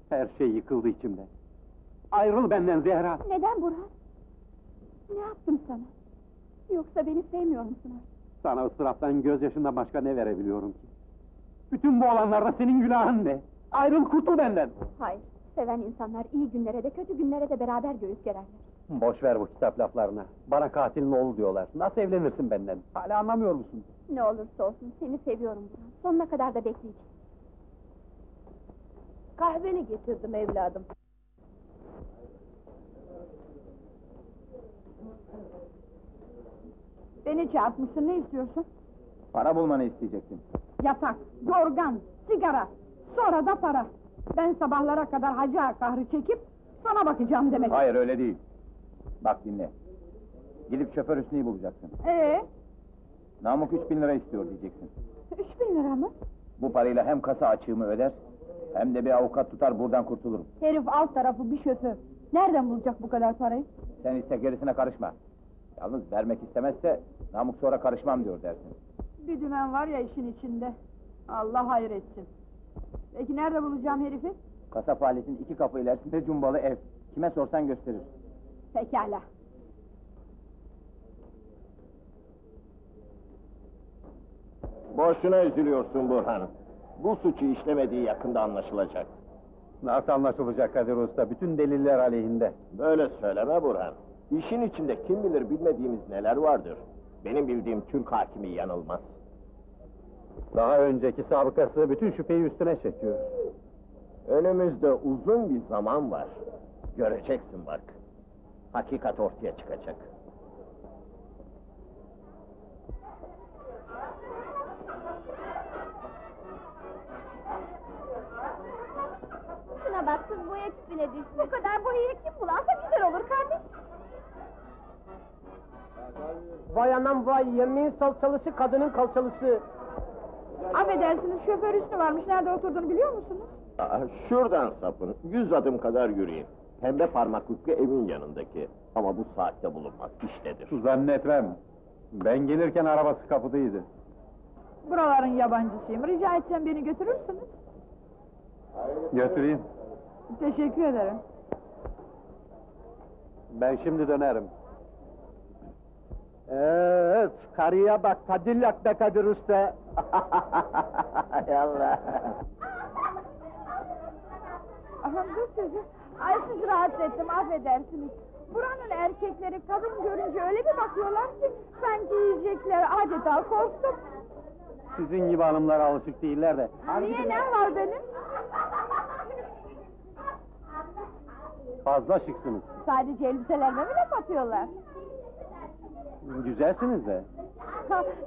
Her şey yıkıldı içimde. Ayrıl benden Zehra. Neden Burhan? Ne yaptım sana? Yoksa beni sevmiyor musun artık? Sana ıstıraptan gözyaşından başka ne verebiliyorum ki? Bütün bu olanlarda senin günahın ne? Ayrıl kurtul benden. Hayır, seven insanlar iyi günlere de kötü günlere de beraber göğüs gererler. Boş ver bu kitap laflarını. Bana katilin oğlu diyorlar. Nasıl evlenirsin benden? Hala anlamıyor musun? Ne olursa olsun seni seviyorum Burhan. Sonuna kadar da bekleyeceğim. Kahveni getirdim evladım. Beni çarpmışsın, ne istiyorsun? Para bulmanı isteyecektim. Yatak, yorgan, sigara, sonra da para. Ben sabahlara kadar hacı ağa kahrı çekip sana bakacağım demek. Hayır öyle değil. Bak dinle. Gidip şoför Hüsnü'yü bulacaksın. Ee, Namık üç bin lira istiyor diyeceksin. üç bin lira mı? Bu parayla hem kasa açığımı öder, hem de bir avukat tutar buradan kurtulurum. Herif alt tarafı bir şoför. Nereden bulacak bu kadar parayı? Sen iste gerisine karışma. Yalnız vermek istemezse, Namık sonra karışmam diyor dersin. Bir dümen var ya işin içinde. Allah hayır etsin. Peki nerede bulacağım herifi? Kasap aletin iki kapı ilerisinde cumbalı ev. Kime sorsan gösterir. Pekala. Boşuna üzülüyorsun Burhan. Bu suçu işlemediği yakında anlaşılacak. Nasıl anlaşılacak Kadir Usta? Bütün deliller aleyhinde. Böyle söyleme Burhan. İşin içinde kim bilir bilmediğimiz neler vardır. Benim bildiğim Türk hakimi yanılmaz. Daha önceki sabıkası bütün şüpheyi üstüne çekiyor. Önümüzde uzun bir zaman var. Göreceksin bak. Hakikat ortaya çıkacak. Şuna bak kız boya küpüne düşmüş. Bu kadar boyayı kim bularsa güzel olur kardeş. Vay anam vay, yemeğin salçalısı, kadının kalçalısı. Affedersiniz şoför üstü varmış. Nerede oturduğunu biliyor musunuz? Aa, şuradan sapın, yüz adım kadar yürüyün. Pembe parmaklıklı evin yanındaki. Ama bu saatte bulunmaz, iştedir. Zannetmem. Ben gelirken arabası kapıdaydı. Buraların yabancısıyım. Rica etsem beni götürürsünüz. Götüreyim. Teşekkür ederim. Ben şimdi dönerim. Evet, karıya bak, Cadillac be Kadir Usta. Hay Allah! Aha, dur çocuğum. Ay sizi rahatsız ettim, affedersiniz. Buranın erkekleri kadın görünce öyle bir bakıyorlar ki... ...sanki yiyecekler, adeta korktum. Sizin gibi hanımlara alışık değiller de. Niye, ne var benim? Fazla şıksınız. Sadece elbiselerime mi laf atıyorlar? Güzelsiniz de.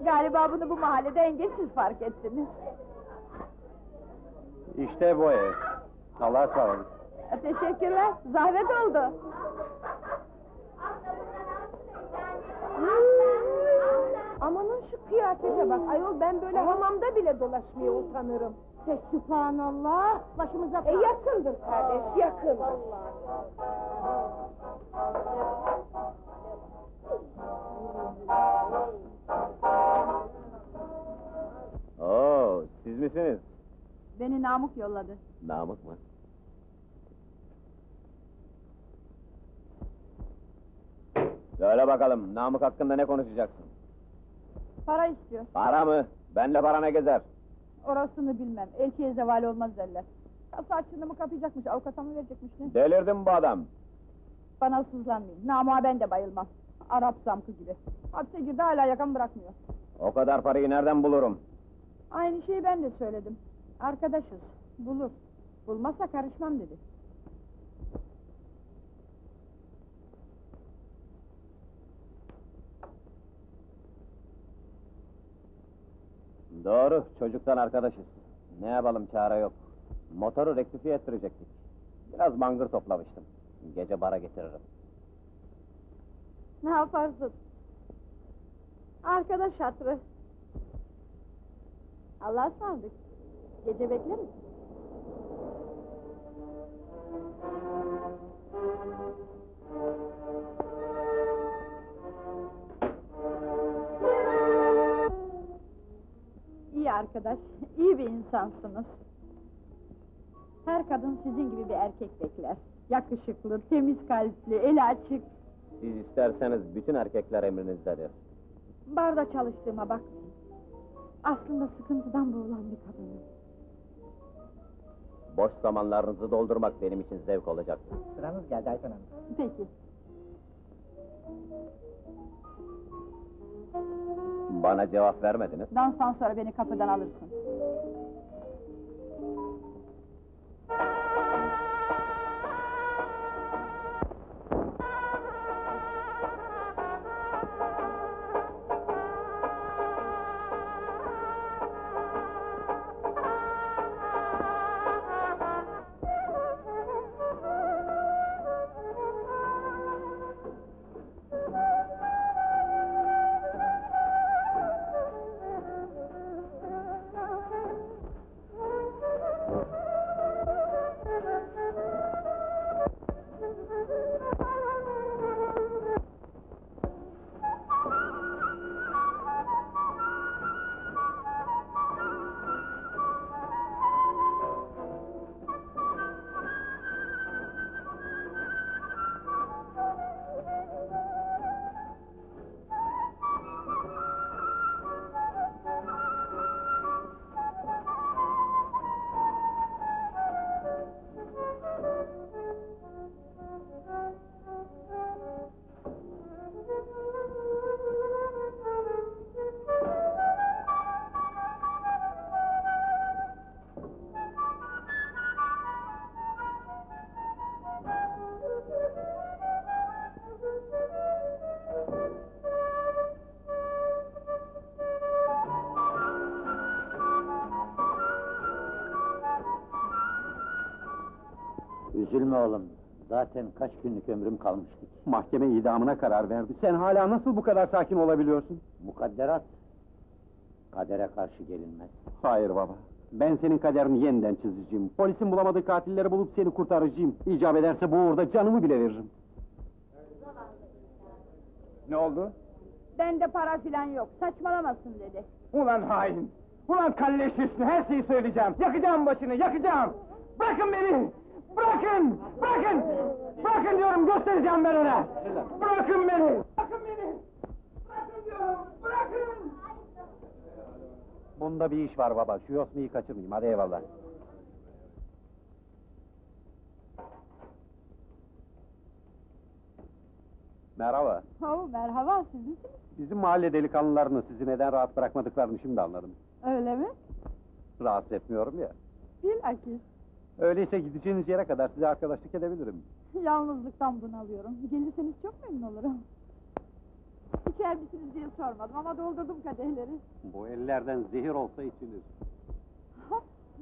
Galiba bunu bu mahallede engelsiz fark ettiniz. İşte bu ev. Allah'a ısmarladık. Teşekkürler, zahmet oldu. Amanın şu kıyafete bak, ayol ben böyle hamamda bile dolaşmaya utanırım. Sübhanallah, başımıza E yakındır kardeş, yakın. Oo, siz misiniz? Beni Namık yolladı. Namık mı? Söyle bakalım, Namık hakkında ne konuşacaksın? Para istiyor. Para mı? Benle para ne gezer? Orasını bilmem, elçiye zeval olmaz derler. Kasa açığını mı kapayacakmış, avukata mı verecekmiş ne? Delirdim bu adam. Bana sızlanmayın, Namık'a ben de bayılmam. Arap zamkı gibi. Hapse girdi hala yakan bırakmıyor. O kadar parayı nereden bulurum? Aynı şeyi ben de söyledim. Arkadaşız, bulur. Bulmazsa karışmam dedi. Doğru, çocuktan arkadaşız. Ne yapalım, çare yok. Motoru rektifiye ettirecektik. Biraz mangır toplamıştım. Gece bara getiririm. Ne yaparsın? Arkadaş hatırı. Allah'a ısmarladık. Gece bekleriz. İyi arkadaş, iyi bir insansınız. Her kadın sizin gibi bir erkek bekler. Yakışıklı, temiz kalpli, eli açık. Siz isterseniz bütün erkekler emrinizdedir. Barda çalıştığıma bakmayın. Aslında sıkıntıdan boğulan bir kadınım. Boş zamanlarınızı doldurmak benim için zevk olacaktır. Sıranız geldi Ayten Hanım. Peki, Bana cevap vermediniz. danstan sonra beni kapıdan alırsın. Zaten kaç günlük ömrüm kalmıştı. Mahkeme idamına karar verdi. Sen hala nasıl bu kadar sakin olabiliyorsun? Mukadderat. Kadere karşı gelinmez. Hayır baba. Ben senin kaderini yeniden çizeceğim. Polisin bulamadığı katilleri bulup seni kurtaracağım. İcap ederse bu uğurda canımı bile veririm. Ne oldu? Bende para filan yok, saçmalamasın dedi. Ulan hain! Ulan kalleş Hüsnü, her şeyi söyleyeceğim. Yakacağım başını, yakacağım! Bırakın beni! Bırakın! Bırakın! Bırakın diyorum, göstereceğim ben ona! Bırakın beni! Bırakın beni! Bırakın diyorum, bırakın! Bunda bir iş var baba. Şu Yosmi'yi kaçırmayayım. Hadi eyvallah. Merhaba. Oh, merhaba, siz misiniz? Bizim mahalle delikanlılarını sizi neden rahat bırakmadıklarını şimdi anladım. Öyle mi? Rahatsız etmiyorum ya. Bilakis. Öyleyse gideceğiniz yere kadar size arkadaşlık edebilirim. Yalnızlıktan bunalıyorum. Gelirseniz çok memnun olurum. İçer misiniz diye sormadım ama doldurdum kadehleri. Bu ellerden zehir olsa içilir.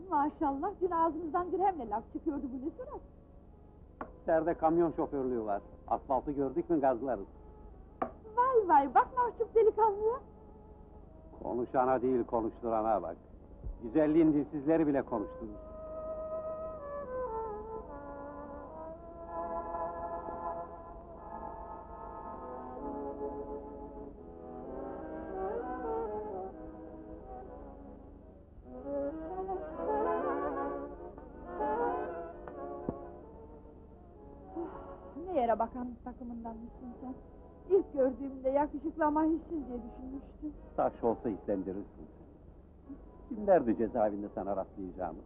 Maşallah, dün ağzınızdan dirhemle laf çıkıyordu bu ne surat? İçeride kamyon şoförlüğü var. Asfaltı gördük mü gazlarız. Vay vay, bak mahcup delikanlıya. Konuşana değil konuşturana bak. Güzelliğin dilsizleri bile konuşturur. Gördüğümde yakışıklı ama hissiz diye düşünmüştüm. Taş olsa hislendirirsin. Kim derdi cezaevinde sana rastlayacağımı?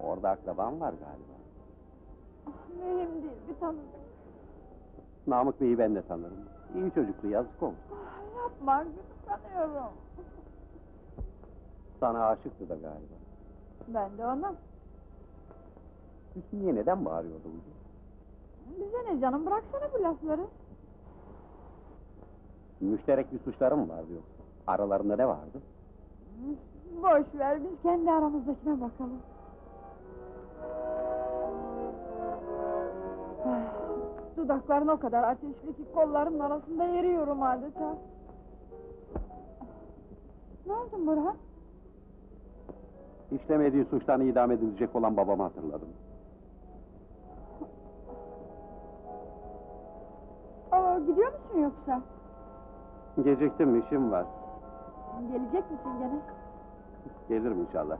Orada akraban var galiba. Ah, mühim değil, bir tanıdık. Namık Bey'i ben de tanırım. İyi çocuktu, yazık oldu. Ah, yapma, tanıyorum. Sana aşıktı da galiba. Ben de ona. Hüsniye neden bağırıyordu bugün? Bize ne canım, bıraksana bu lafları. Müşterek bir suçları mı vardı yoksa? Aralarında ne vardı? Boş ver, biz kendi aramızdakine bakalım. Ah, Dudakların o kadar ateşli ki kollarımın arasında eriyorum adeta. Ne oldu Burhan? İşlemediği suçtan idam edilecek olan babamı hatırladım. Aa, gidiyor musun yoksa? Geciktim, işim var. Gelecek misin gene? Gelirim inşallah.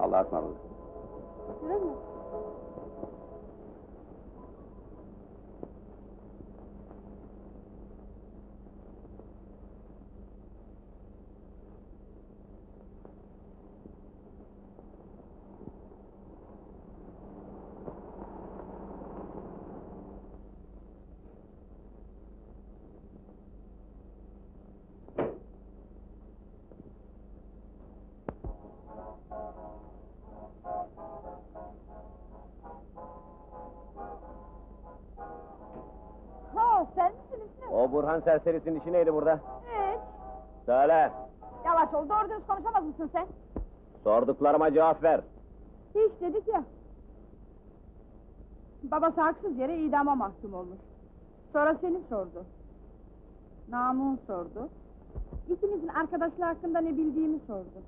Allah'a ısmarladık. Güle güle. Burhan serserisinin işi neydi burada? Hiç. Söyle. Yavaş ol doğru dürüst konuşamaz mısın sen? Sorduklarıma cevap ver. Hiç dedik ya. Babası haksız yere idama mahkum olmuş. Sonra seni sordu. Namun sordu. İkimizin arkadaşlığı hakkında ne bildiğimi sordu.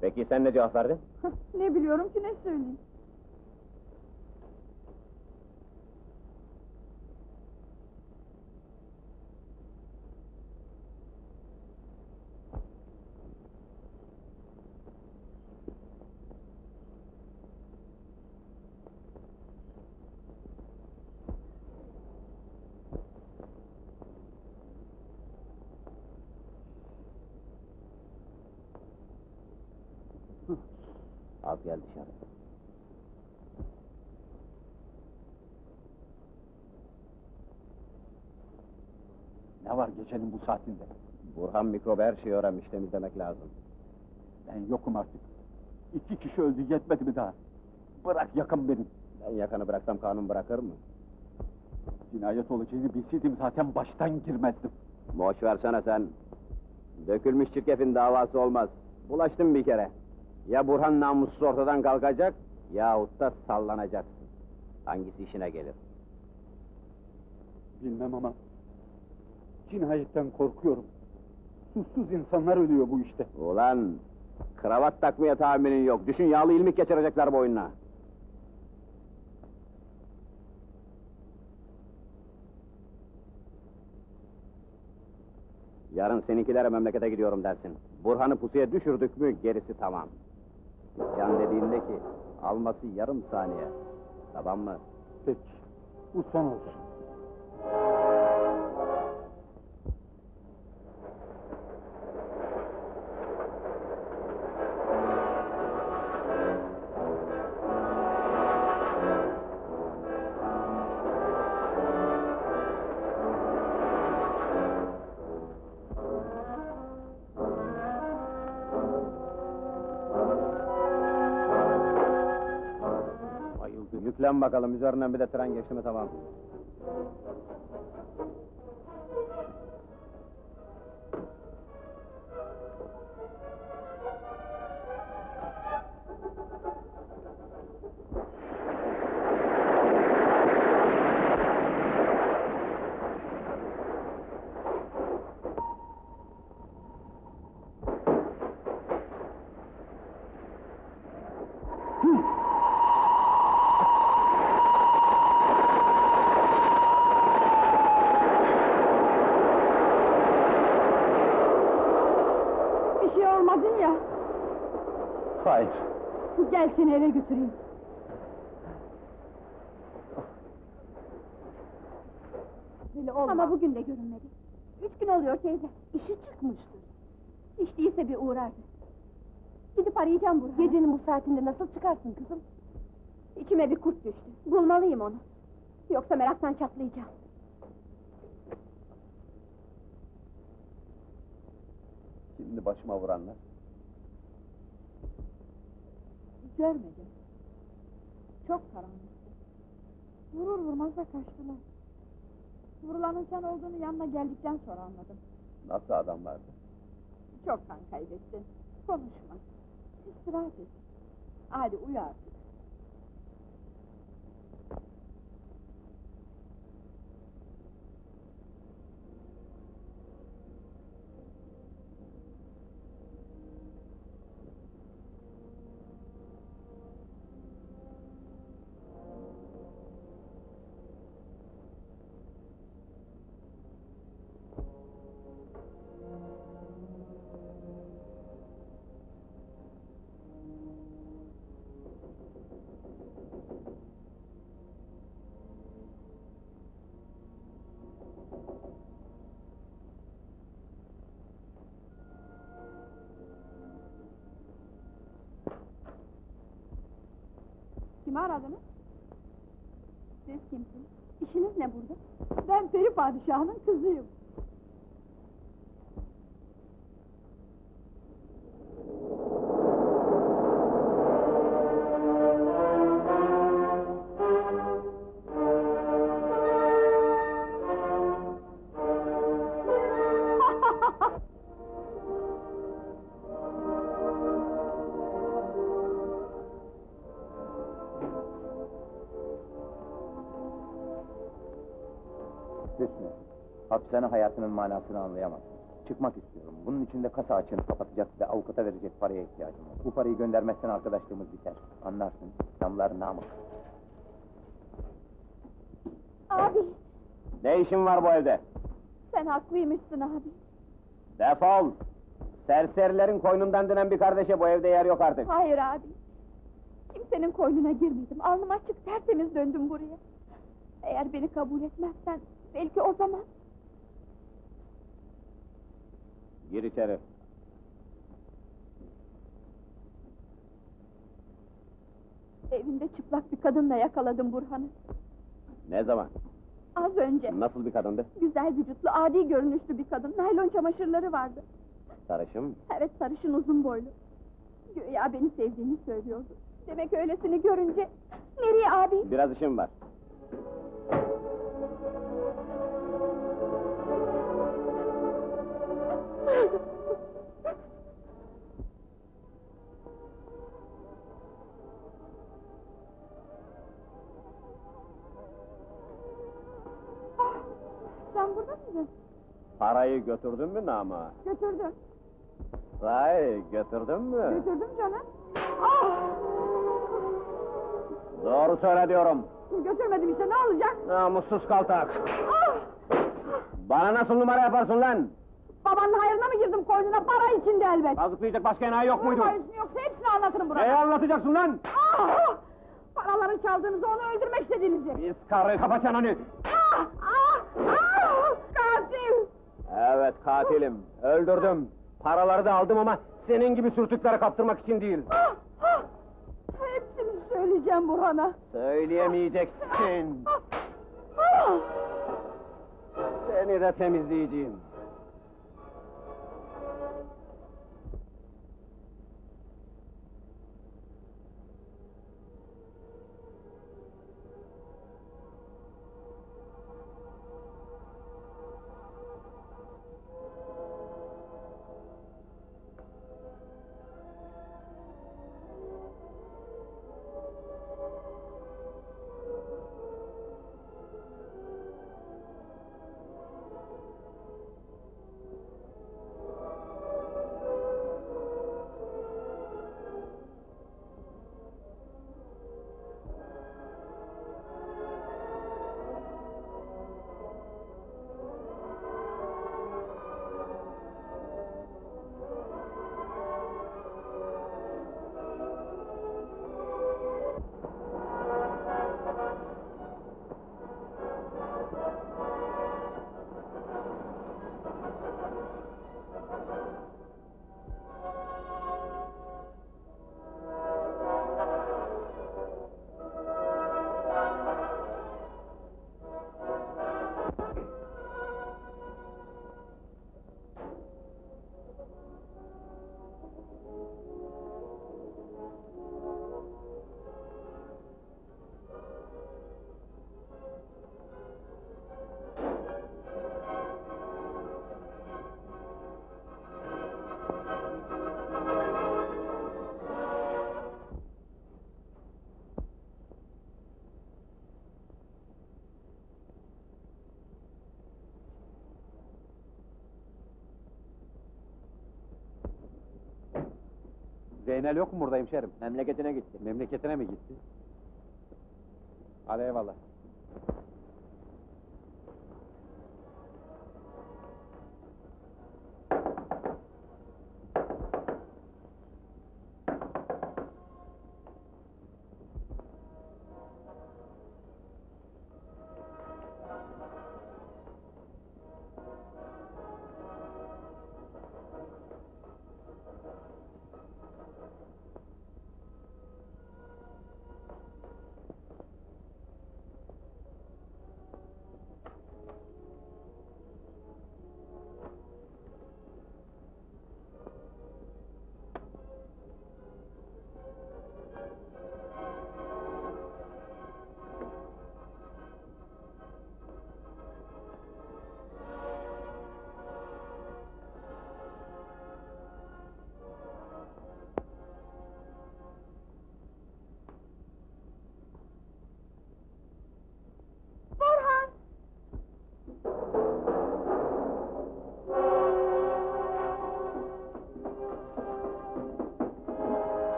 Peki sen ne cevap verdin? ne biliyorum ki ne söyleyeyim. Al gel dışarı. Ne var gecenin bu saatinde? Burhan mikrobu her şeyi öğrenmiş temizlemek lazım. Ben yokum artık. İki kişi öldü yetmedi mi daha? Bırak yakın benim. Ben yakanı bıraksam kanun bırakır mı? Cinayet olacağını bilseydim zaten baştan girmezdim. Boş versene sen. Dökülmüş çirkefin davası olmaz. Bulaştın bir kere. Ya Burhan namussuz ortadan kalkacak, yahut da sallanacaksın. Hangisi işine gelir? Bilmem ama cinayetten korkuyorum. Suçsuz insanlar ölüyor bu işte. Ulan, kravat takmaya tahammülün yok. Düşün yağlı ilmik geçirecekler boynuna. Yarın seninkilere memlekete gidiyorum dersin. Burhan'ı pusuya düşürdük mü gerisi tamam. Can dediğinde ki alması yarım saniye. Tamam mı? Peki, bu son olsun. Bakalım üzerinden bir de tren geçti mi tamam. Gel seni eve götüreyim. Böyle olma. Ama bugün de görünmedi. Üç gün oluyor teyze. işi çıkmıştır. Hiç değilse bir uğrardı. Gidip arayacağım Burhan'ı. Gecenin bu saatinde nasıl çıkarsın kızım? İçime bir kurt düştü. Bulmalıyım onu. Yoksa meraktan çatlayacağım. Şimdi başıma vuranlar. Görmedim. Çok karanlıktı. Vurur vurmaz da kaçtılar. Vurulanın sen olduğunu yanına geldikten sonra anladım. Nasıl adamlardı? Çok kan kaybettin. Konuşma. İstirahat et. Hadi uyu artık. Kimi aradınız? Siz kimsiniz? İşiniz ne burada? Ben peri padişahının kızıyım. Hapishane hayatının manasını anlayamazsın. Çıkmak istiyorum. Bunun için de kasa açığını kapatacak ve avukata verecek paraya ihtiyacım var. Bu parayı göndermezsen arkadaşlığımız biter. Anlarsın, damlar namık. Abi, Ne işin var bu evde? sen haklıymışsın abi. Defol! Serserilerin koynundan dönen bir kardeşe bu evde yer yok artık. Hayır abi. Kimsenin koynuna girmedim. Alnım açık tertemiz döndüm buraya. Eğer beni kabul etmezsen belki o zaman Gir içeri. evinde çıplak bir kadınla yakaladım Burhan'ı. Ne zaman? Az önce. Nasıl bir kadındı? Güzel vücutlu, adi görünüşlü bir kadın. Naylon çamaşırları vardı. Sarışın. Evet sarışın uzun boylu. Güya beni sevdiğini söylüyordu. Demek öylesini görünce... Nereye abi? Biraz işim var. Parayı götürdün mü Nama? Götürdüm. Sahi götürdün mü? Götürdüm canım. Ah! Doğru söyle diyorum. Götürmedim işte ne olacak? Namussuz kaltak. Ah! Bana nasıl numara yaparsın lan? Babanın hayrına mı girdim koynuna? Para içinde elbet. Kazıklayacak başka enayi yok muydu? Parasını yoksa hepsini anlatırım burada. Neyi anlatacaksın lan? Ah! Paraları çaldığınızı onu öldürmek istediğinizi. Biz karı kapa çeneni. Ah! Ah! Ah! Evet katilim. Öldürdüm. Paraları da aldım ama senin gibi sürtüklere kaptırmak için değil. Ah! Ah! Hepsini söyleyeceğim Burhan'a. Söyleyemeyeceksin. Ah! Ah! Seni de temizleyeceğim. Zeynel yok mu burada hemşerim? Memleketine gitti. Memleketine mi gitti? Hadi eyvallah.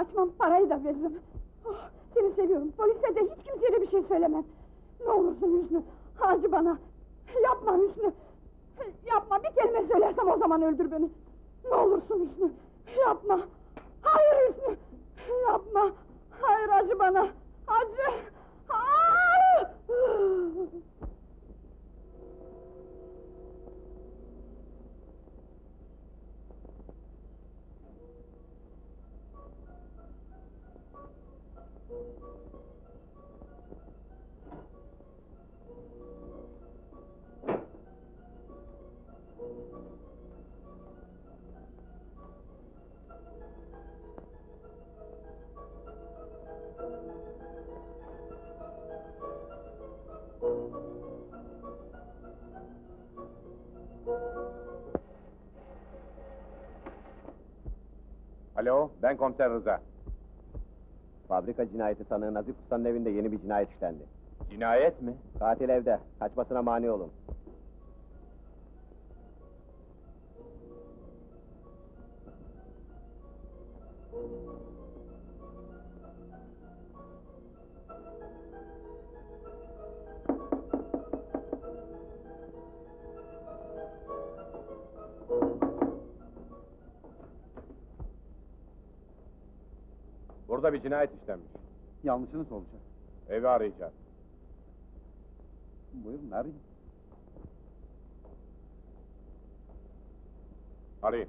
Ağzımı bile açmam, parayı da veririm. Alo, ben komiser Rıza. Fabrika cinayeti sanığı Nazif Usta'nın evinde yeni bir cinayet işlendi. Cinayet mi? Katil evde. Kaçmasına mani olun. Burada bir cinayet işlenmiş. Yanlışınız olacak. Evi arayacağız. Buyurun arayın. Arayın.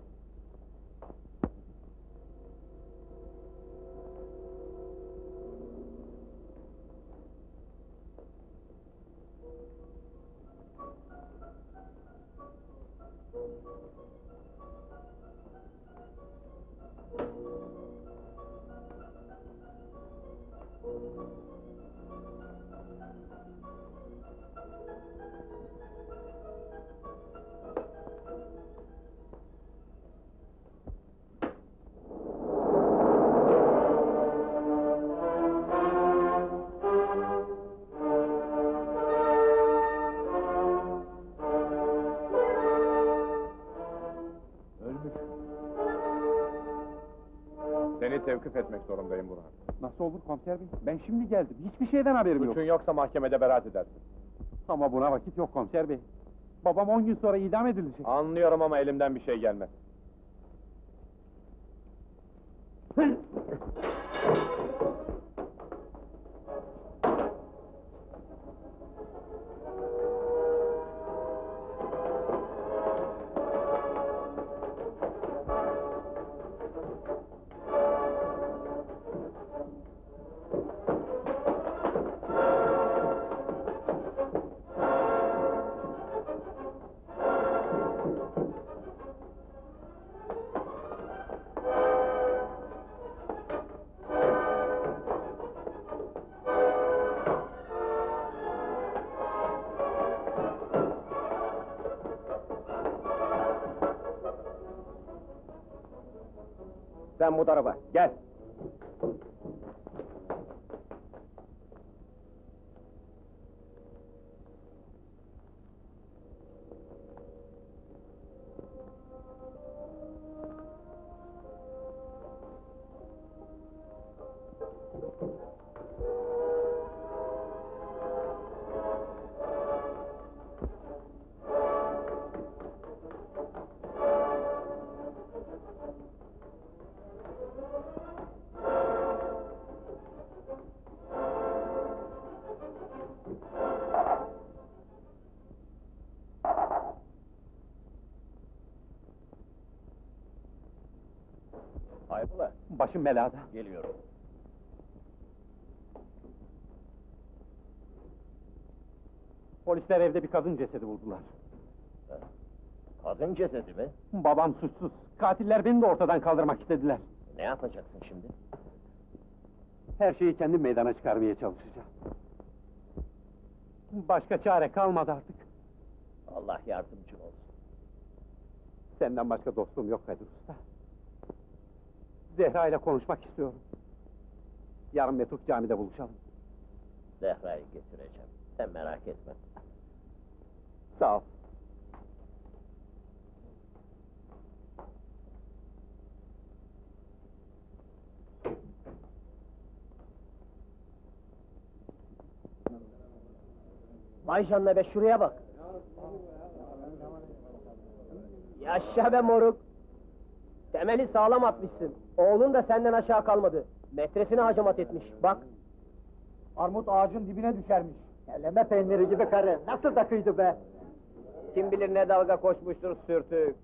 Tevkif etmek zorundayım Burhan. Nasıl olur komiser bey? Ben şimdi geldim. Hiçbir şeyden haberim yok. Suçun yoksa mahkemede beraat edersin. Ama buna vakit yok komiser bey. Babam on gün sonra idam edilecek. Anlıyorum ama elimden bir şey gelmez. Sen Başım belada. Geliyorum. Polisler evde bir kadın cesedi buldular. Kadın cesedi mi? Babam suçsuz. Katiller beni de ortadan kaldırmak istediler. Ne yapacaksın şimdi? Her şeyi kendim meydana çıkarmaya çalışacağım. Başka çare kalmadı artık. Allah yardımcın olsun. Senden başka dostum yok Kadir Usta. Zehra ile konuşmak istiyorum. Yarın Metruk Cami'de buluşalım. Zehra'yı getireceğim. Sen merak etme. Sağ ol. Vay canına be şuraya bak. Yaşa be moruk. Temeli sağlam atmışsın. Oğlun da senden aşağı kalmadı. Metresine hacamat etmiş. Bak. Armut ağacın dibine düşermiş. Eleme peyniri gibi karı. Nasıl da kıydı be. Kim bilir ne dalga koşmuştur sürtük.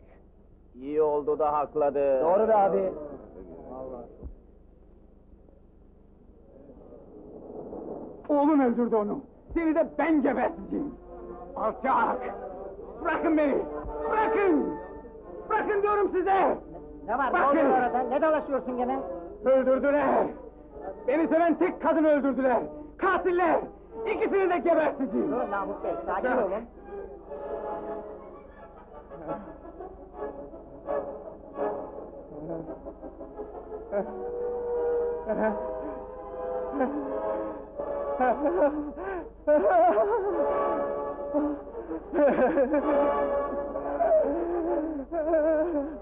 İyi oldu da hakladı. Doğru be abi. Oğlum öldürdü onu. Seni de ben geberteceğim. Alçak! Bırakın beni! Bırakın! Bırakın diyorum size! Ne var? Bakın! Ne oluyor orada? Ne dolaşıyorsun gene? Öldürdüler! Beni seven tek kadını öldürdüler! Katiller! İkisini de geberteceğim! Durun Namık Bey, sakin olun.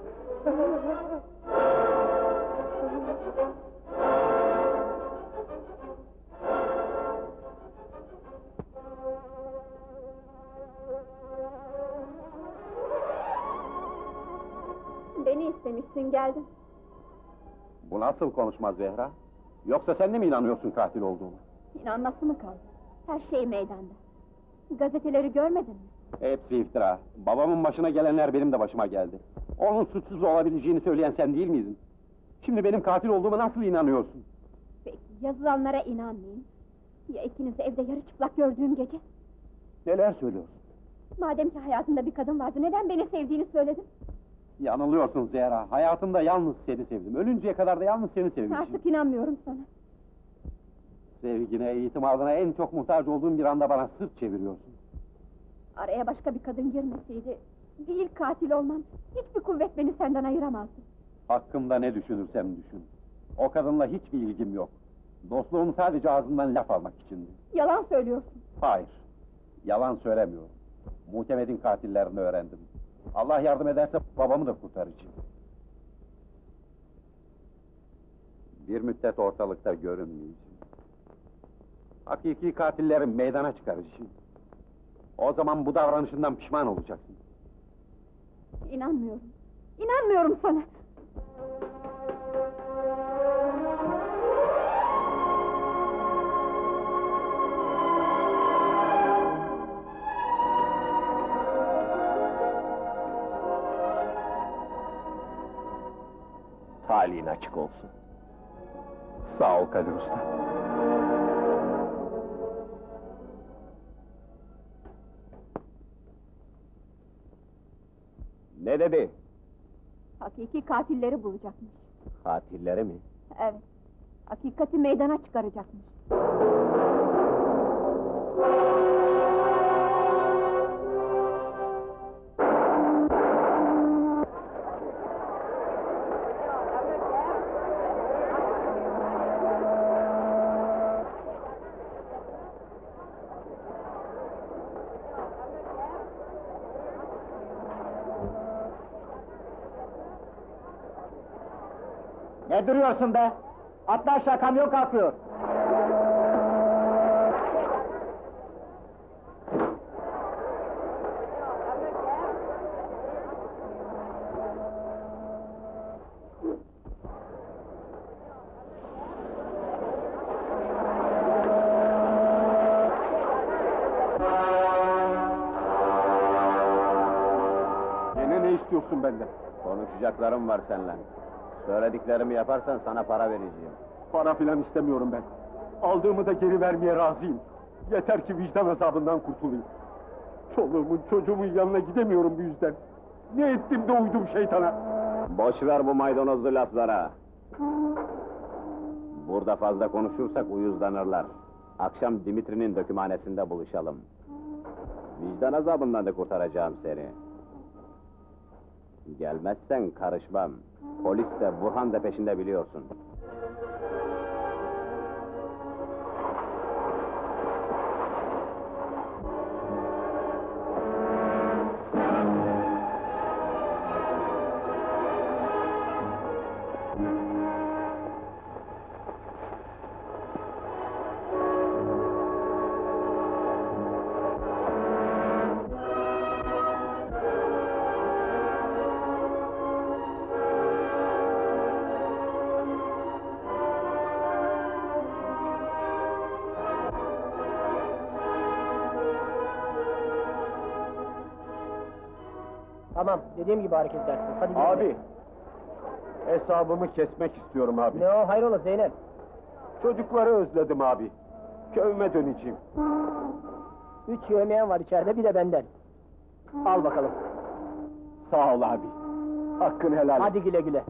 Beni istemişsin geldin. Bu nasıl konuşma Zehra? Yoksa sen de mi inanıyorsun katil olduğunu? İnanması mı kaldı? Her şey meydanda. Gazeteleri görmedin mi? Hepsi iftira. Babamın başına gelenler benim de başıma geldi. Onun suçsuz olabileceğini söyleyen sen değil miydin? Şimdi benim katil olduğuma nasıl inanıyorsun? Peki yazılanlara inanmayayım. Ya ikinizi evde yarı çıplak gördüğüm gece? Neler söylüyorsun? Madem ki hayatında bir kadın vardı, neden beni sevdiğini söyledin? Yanılıyorsun Zehra. Hayatımda yalnız seni sevdim. Ölünceye kadar da yalnız seni sevmişim. Artık inanmıyorum sana. Sevgine, itimadına en çok muhtaç olduğum bir anda bana sırt çeviriyorsun. Araya başka bir kadın girmeseydi, değil katil olmam, hiçbir kuvvet beni senden ayıramazdı. Hakkımda ne düşünürsem düşün. O kadınla hiçbir ilgim yok. Dostluğum sadece ağzından laf almak içindi. Yalan söylüyorsun. Hayır, yalan söylemiyorum. Muhtemed'in katillerini öğrendim. Allah yardım ederse babamı da kurtaracağım. Bir müddet ortalıkta görünmeyeceğim. Hakiki katilleri meydana çıkaracağım. O zaman bu davranışından pişman olacaksın. İnanmıyorum. İnanmıyorum sana. Talihin açık olsun. Sağ ol Kadir Usta. Dedi? Hakiki katilleri bulacakmış. Katilleri mi? Evet. Hakikati meydana çıkaracakmış. Duruyorsun be? Atla aşağı kamyon kalkıyor. Ne istiyorsun benden? Konuşacaklarım var seninle. Söylediklerimi yaparsan sana para vereceğim. Para filan istemiyorum ben. Aldığımı da geri vermeye razıyım. Yeter ki vicdan azabından kurtulayım. Çoluğumun çocuğumun yanına gidemiyorum bu yüzden. Ne ettim de uydum şeytana. Boş ver bu maydanozlu laflara. Burada fazla konuşursak uyuzlanırlar. Akşam Dimitri'nin dökümhanesinde buluşalım. Vicdan azabından da kurtaracağım seni. Gelmezsen karışmam. Polis de Burhan da peşinde biliyorsun. Tamam, dediğim gibi hareket edersiniz. Hadi gidelim. Abi, hesabımı kesmek istiyorum abi. Ne o, hayrola Zeynep? Çocukları özledim abi. Köyüme döneceğim. Üç yemeyen var içeride, bir de benden. Al bakalım. Sağ ol abi. Hakkını helal et. Hadi güle güle.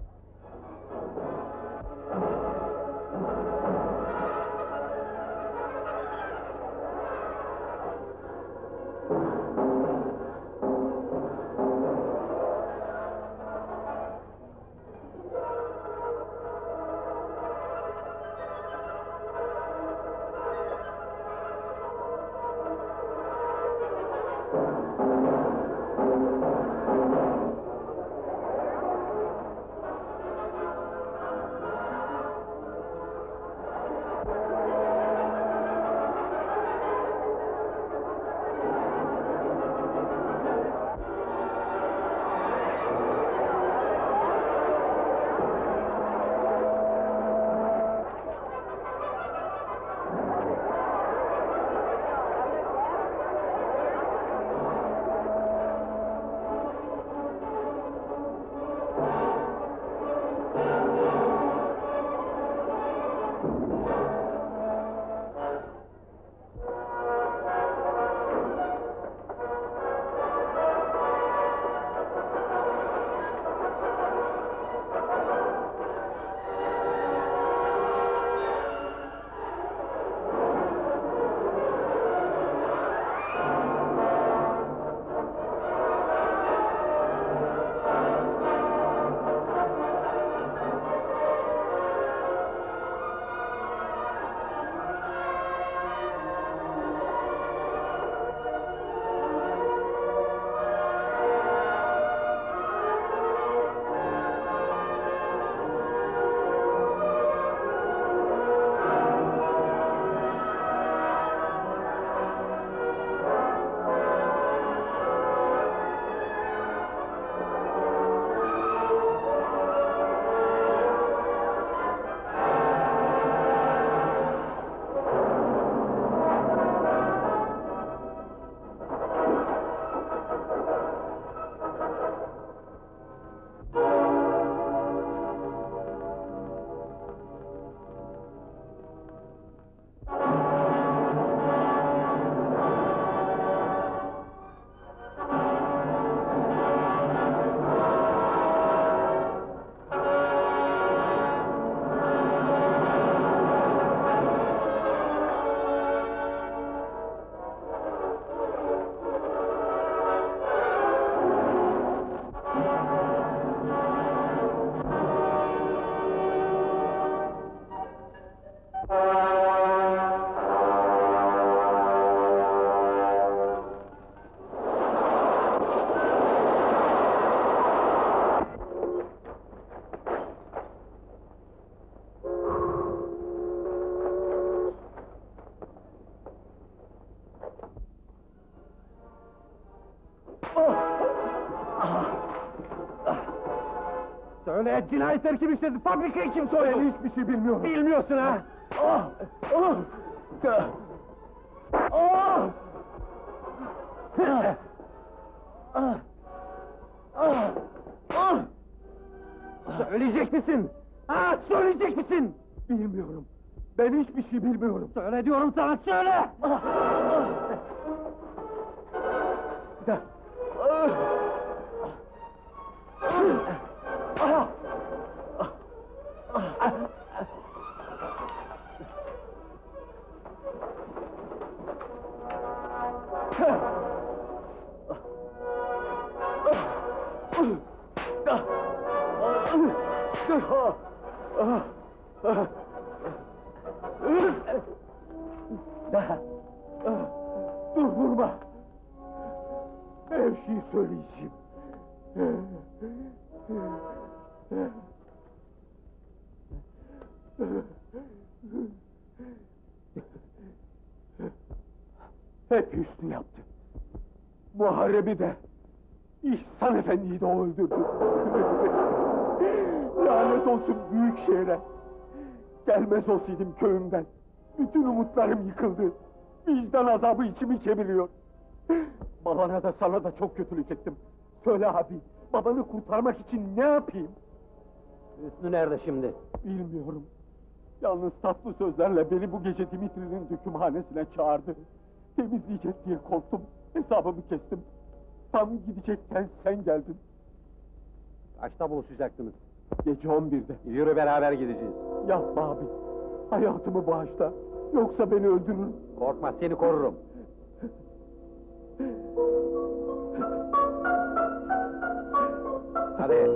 Söyle, cinayetleri kim işledi? Fabrikayı kim soydu? Ben hiçbir şey bilmiyorum. Bilmiyorsun ha? Ah! Ah! Ah! Ah! Ah! Ah! Söyleyecek misin? Ha, söyleyecek misin? Bilmiyorum. Ben hiçbir şey bilmiyorum. Söyle diyorum sana, söyle! Muharrem'i de, İhsan Efendi'yi de o öldürdü. Lanet olsun büyük şehre. Gelmez olsaydım köyümden. Bütün umutlarım yıkıldı. Vicdan azabı içimi kemiriyor. Babana da sana da çok kötülük ettim. Söyle abi, babanı kurtarmak için ne yapayım? Hüsnü nerede şimdi? Bilmiyorum. Yalnız tatlı sözlerle beni bu gece Dimitri'nin dökümhanesine çağırdı. Temizleyecek diye korktum. Hesabımı kestim. Tam gidecekken sen geldin. Kaçta buluşacaktınız? Gece on birde. Yürü beraber gideceğiz. Yapma abi. Hayatımı bağışla. Yoksa beni öldürür. Korkma seni korurum. Hadi.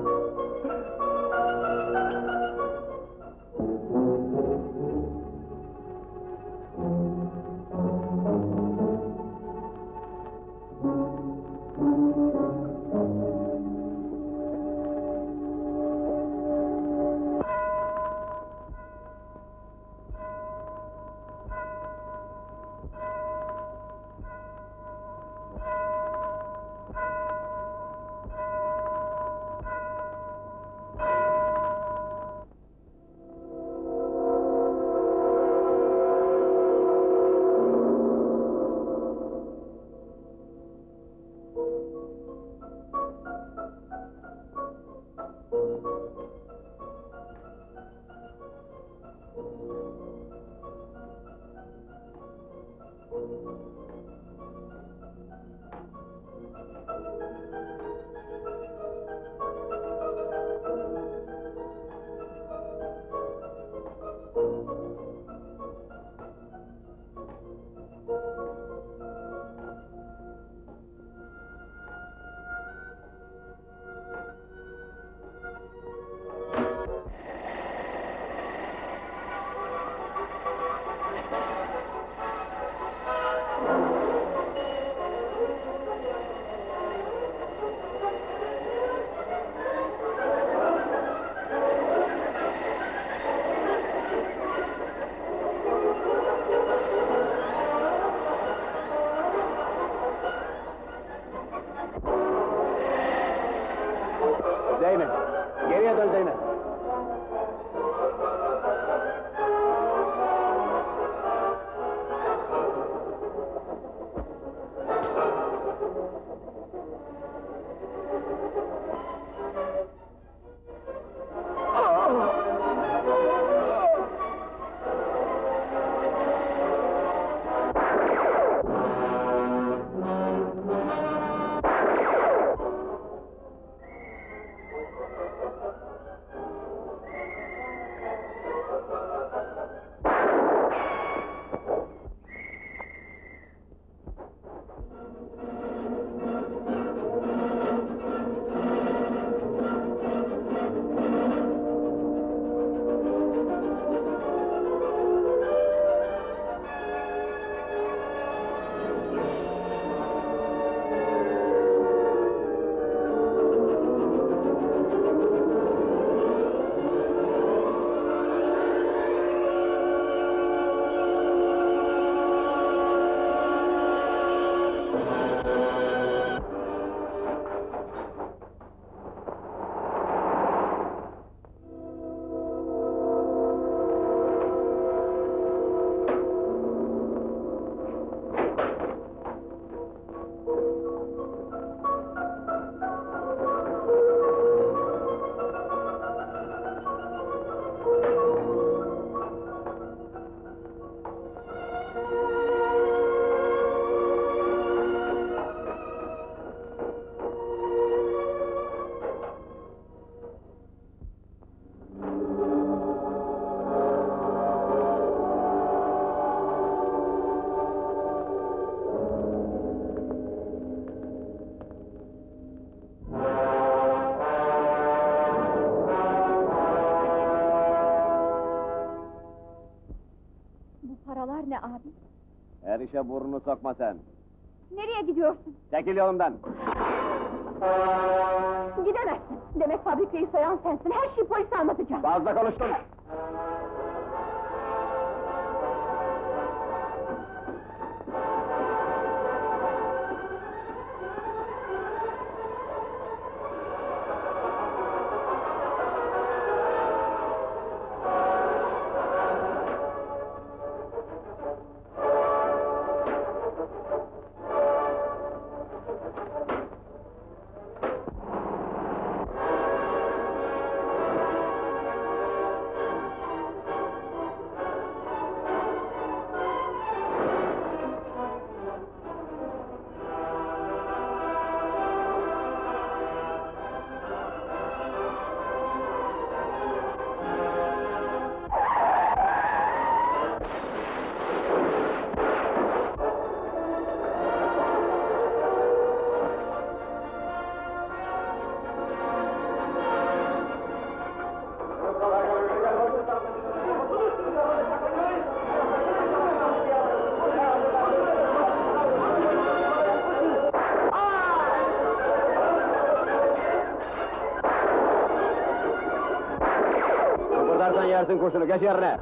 Ne abi? Her işe burnunu sokma sen. Nereye gidiyorsun? Çekil yolumdan. Gidemezsin. Demek fabrikayı soyan sensin. Her şeyi polise anlatacağım. Fazla konuştun. புருஷனுக்கு சேர்றேன்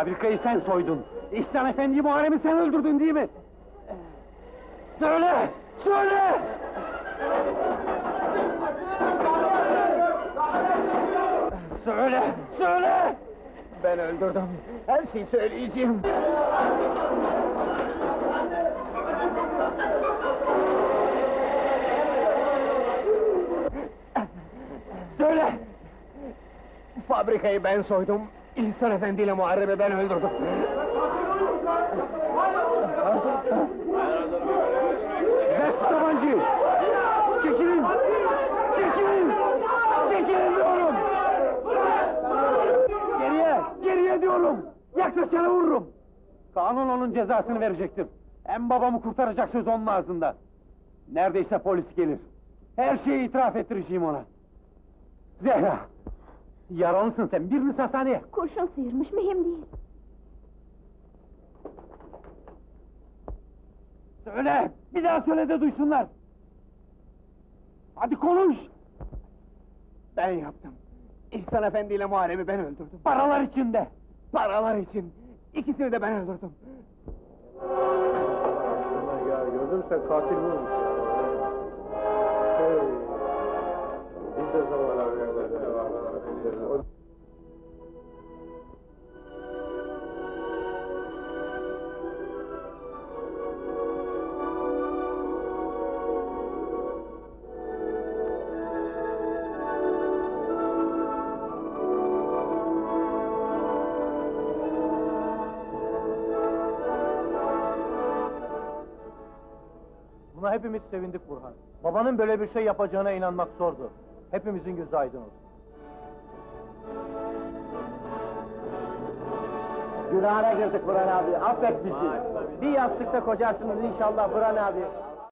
Fabrikayı sen soydun. İhsan Efendi Muharrem'i sen öldürdün değil mi? Söyle! Söyle! Söyle! Söyle! Ben öldürdüm. Her şeyi söyleyeceğim. Söyle! Fabrikayı ben soydum. İhsan Efendi ile Muharrem'i ben öldürdüm. Ver tabancayı! Çekilin! Çekilin! Çekilin diyorum! Geriye! Geriye diyorum! Yaklaşana vururum! Kanun onun cezasını verecektir. Hem babamı kurtaracak söz onun ağzında. Neredeyse polis gelir. Her şeyi itiraf ettireceğim ona. Zehra! Yaralısın sen, biriniz hastaneye! Kurşun sıyırmış, mühim değil. Söyle! Bir daha söyle de duysunlar! Hadi konuş! Ben yaptım. İhsan Efendi ile Muharrem'i ben öldürdüm. Paralar içinde! Paralar için! İkisini de ben öldürdüm. Ya gördün sen katil mi olmuş ya? Hey. Biz de zamanlar Buna hepimiz sevindik Burhan. Babanın böyle bir şey yapacağına inanmak zordu. Hepimizin gözü aydın olsun. Günahına girdik Burhan abi, affet bizi. Bir yastıkta kocarsınız inşallah Burhan abi.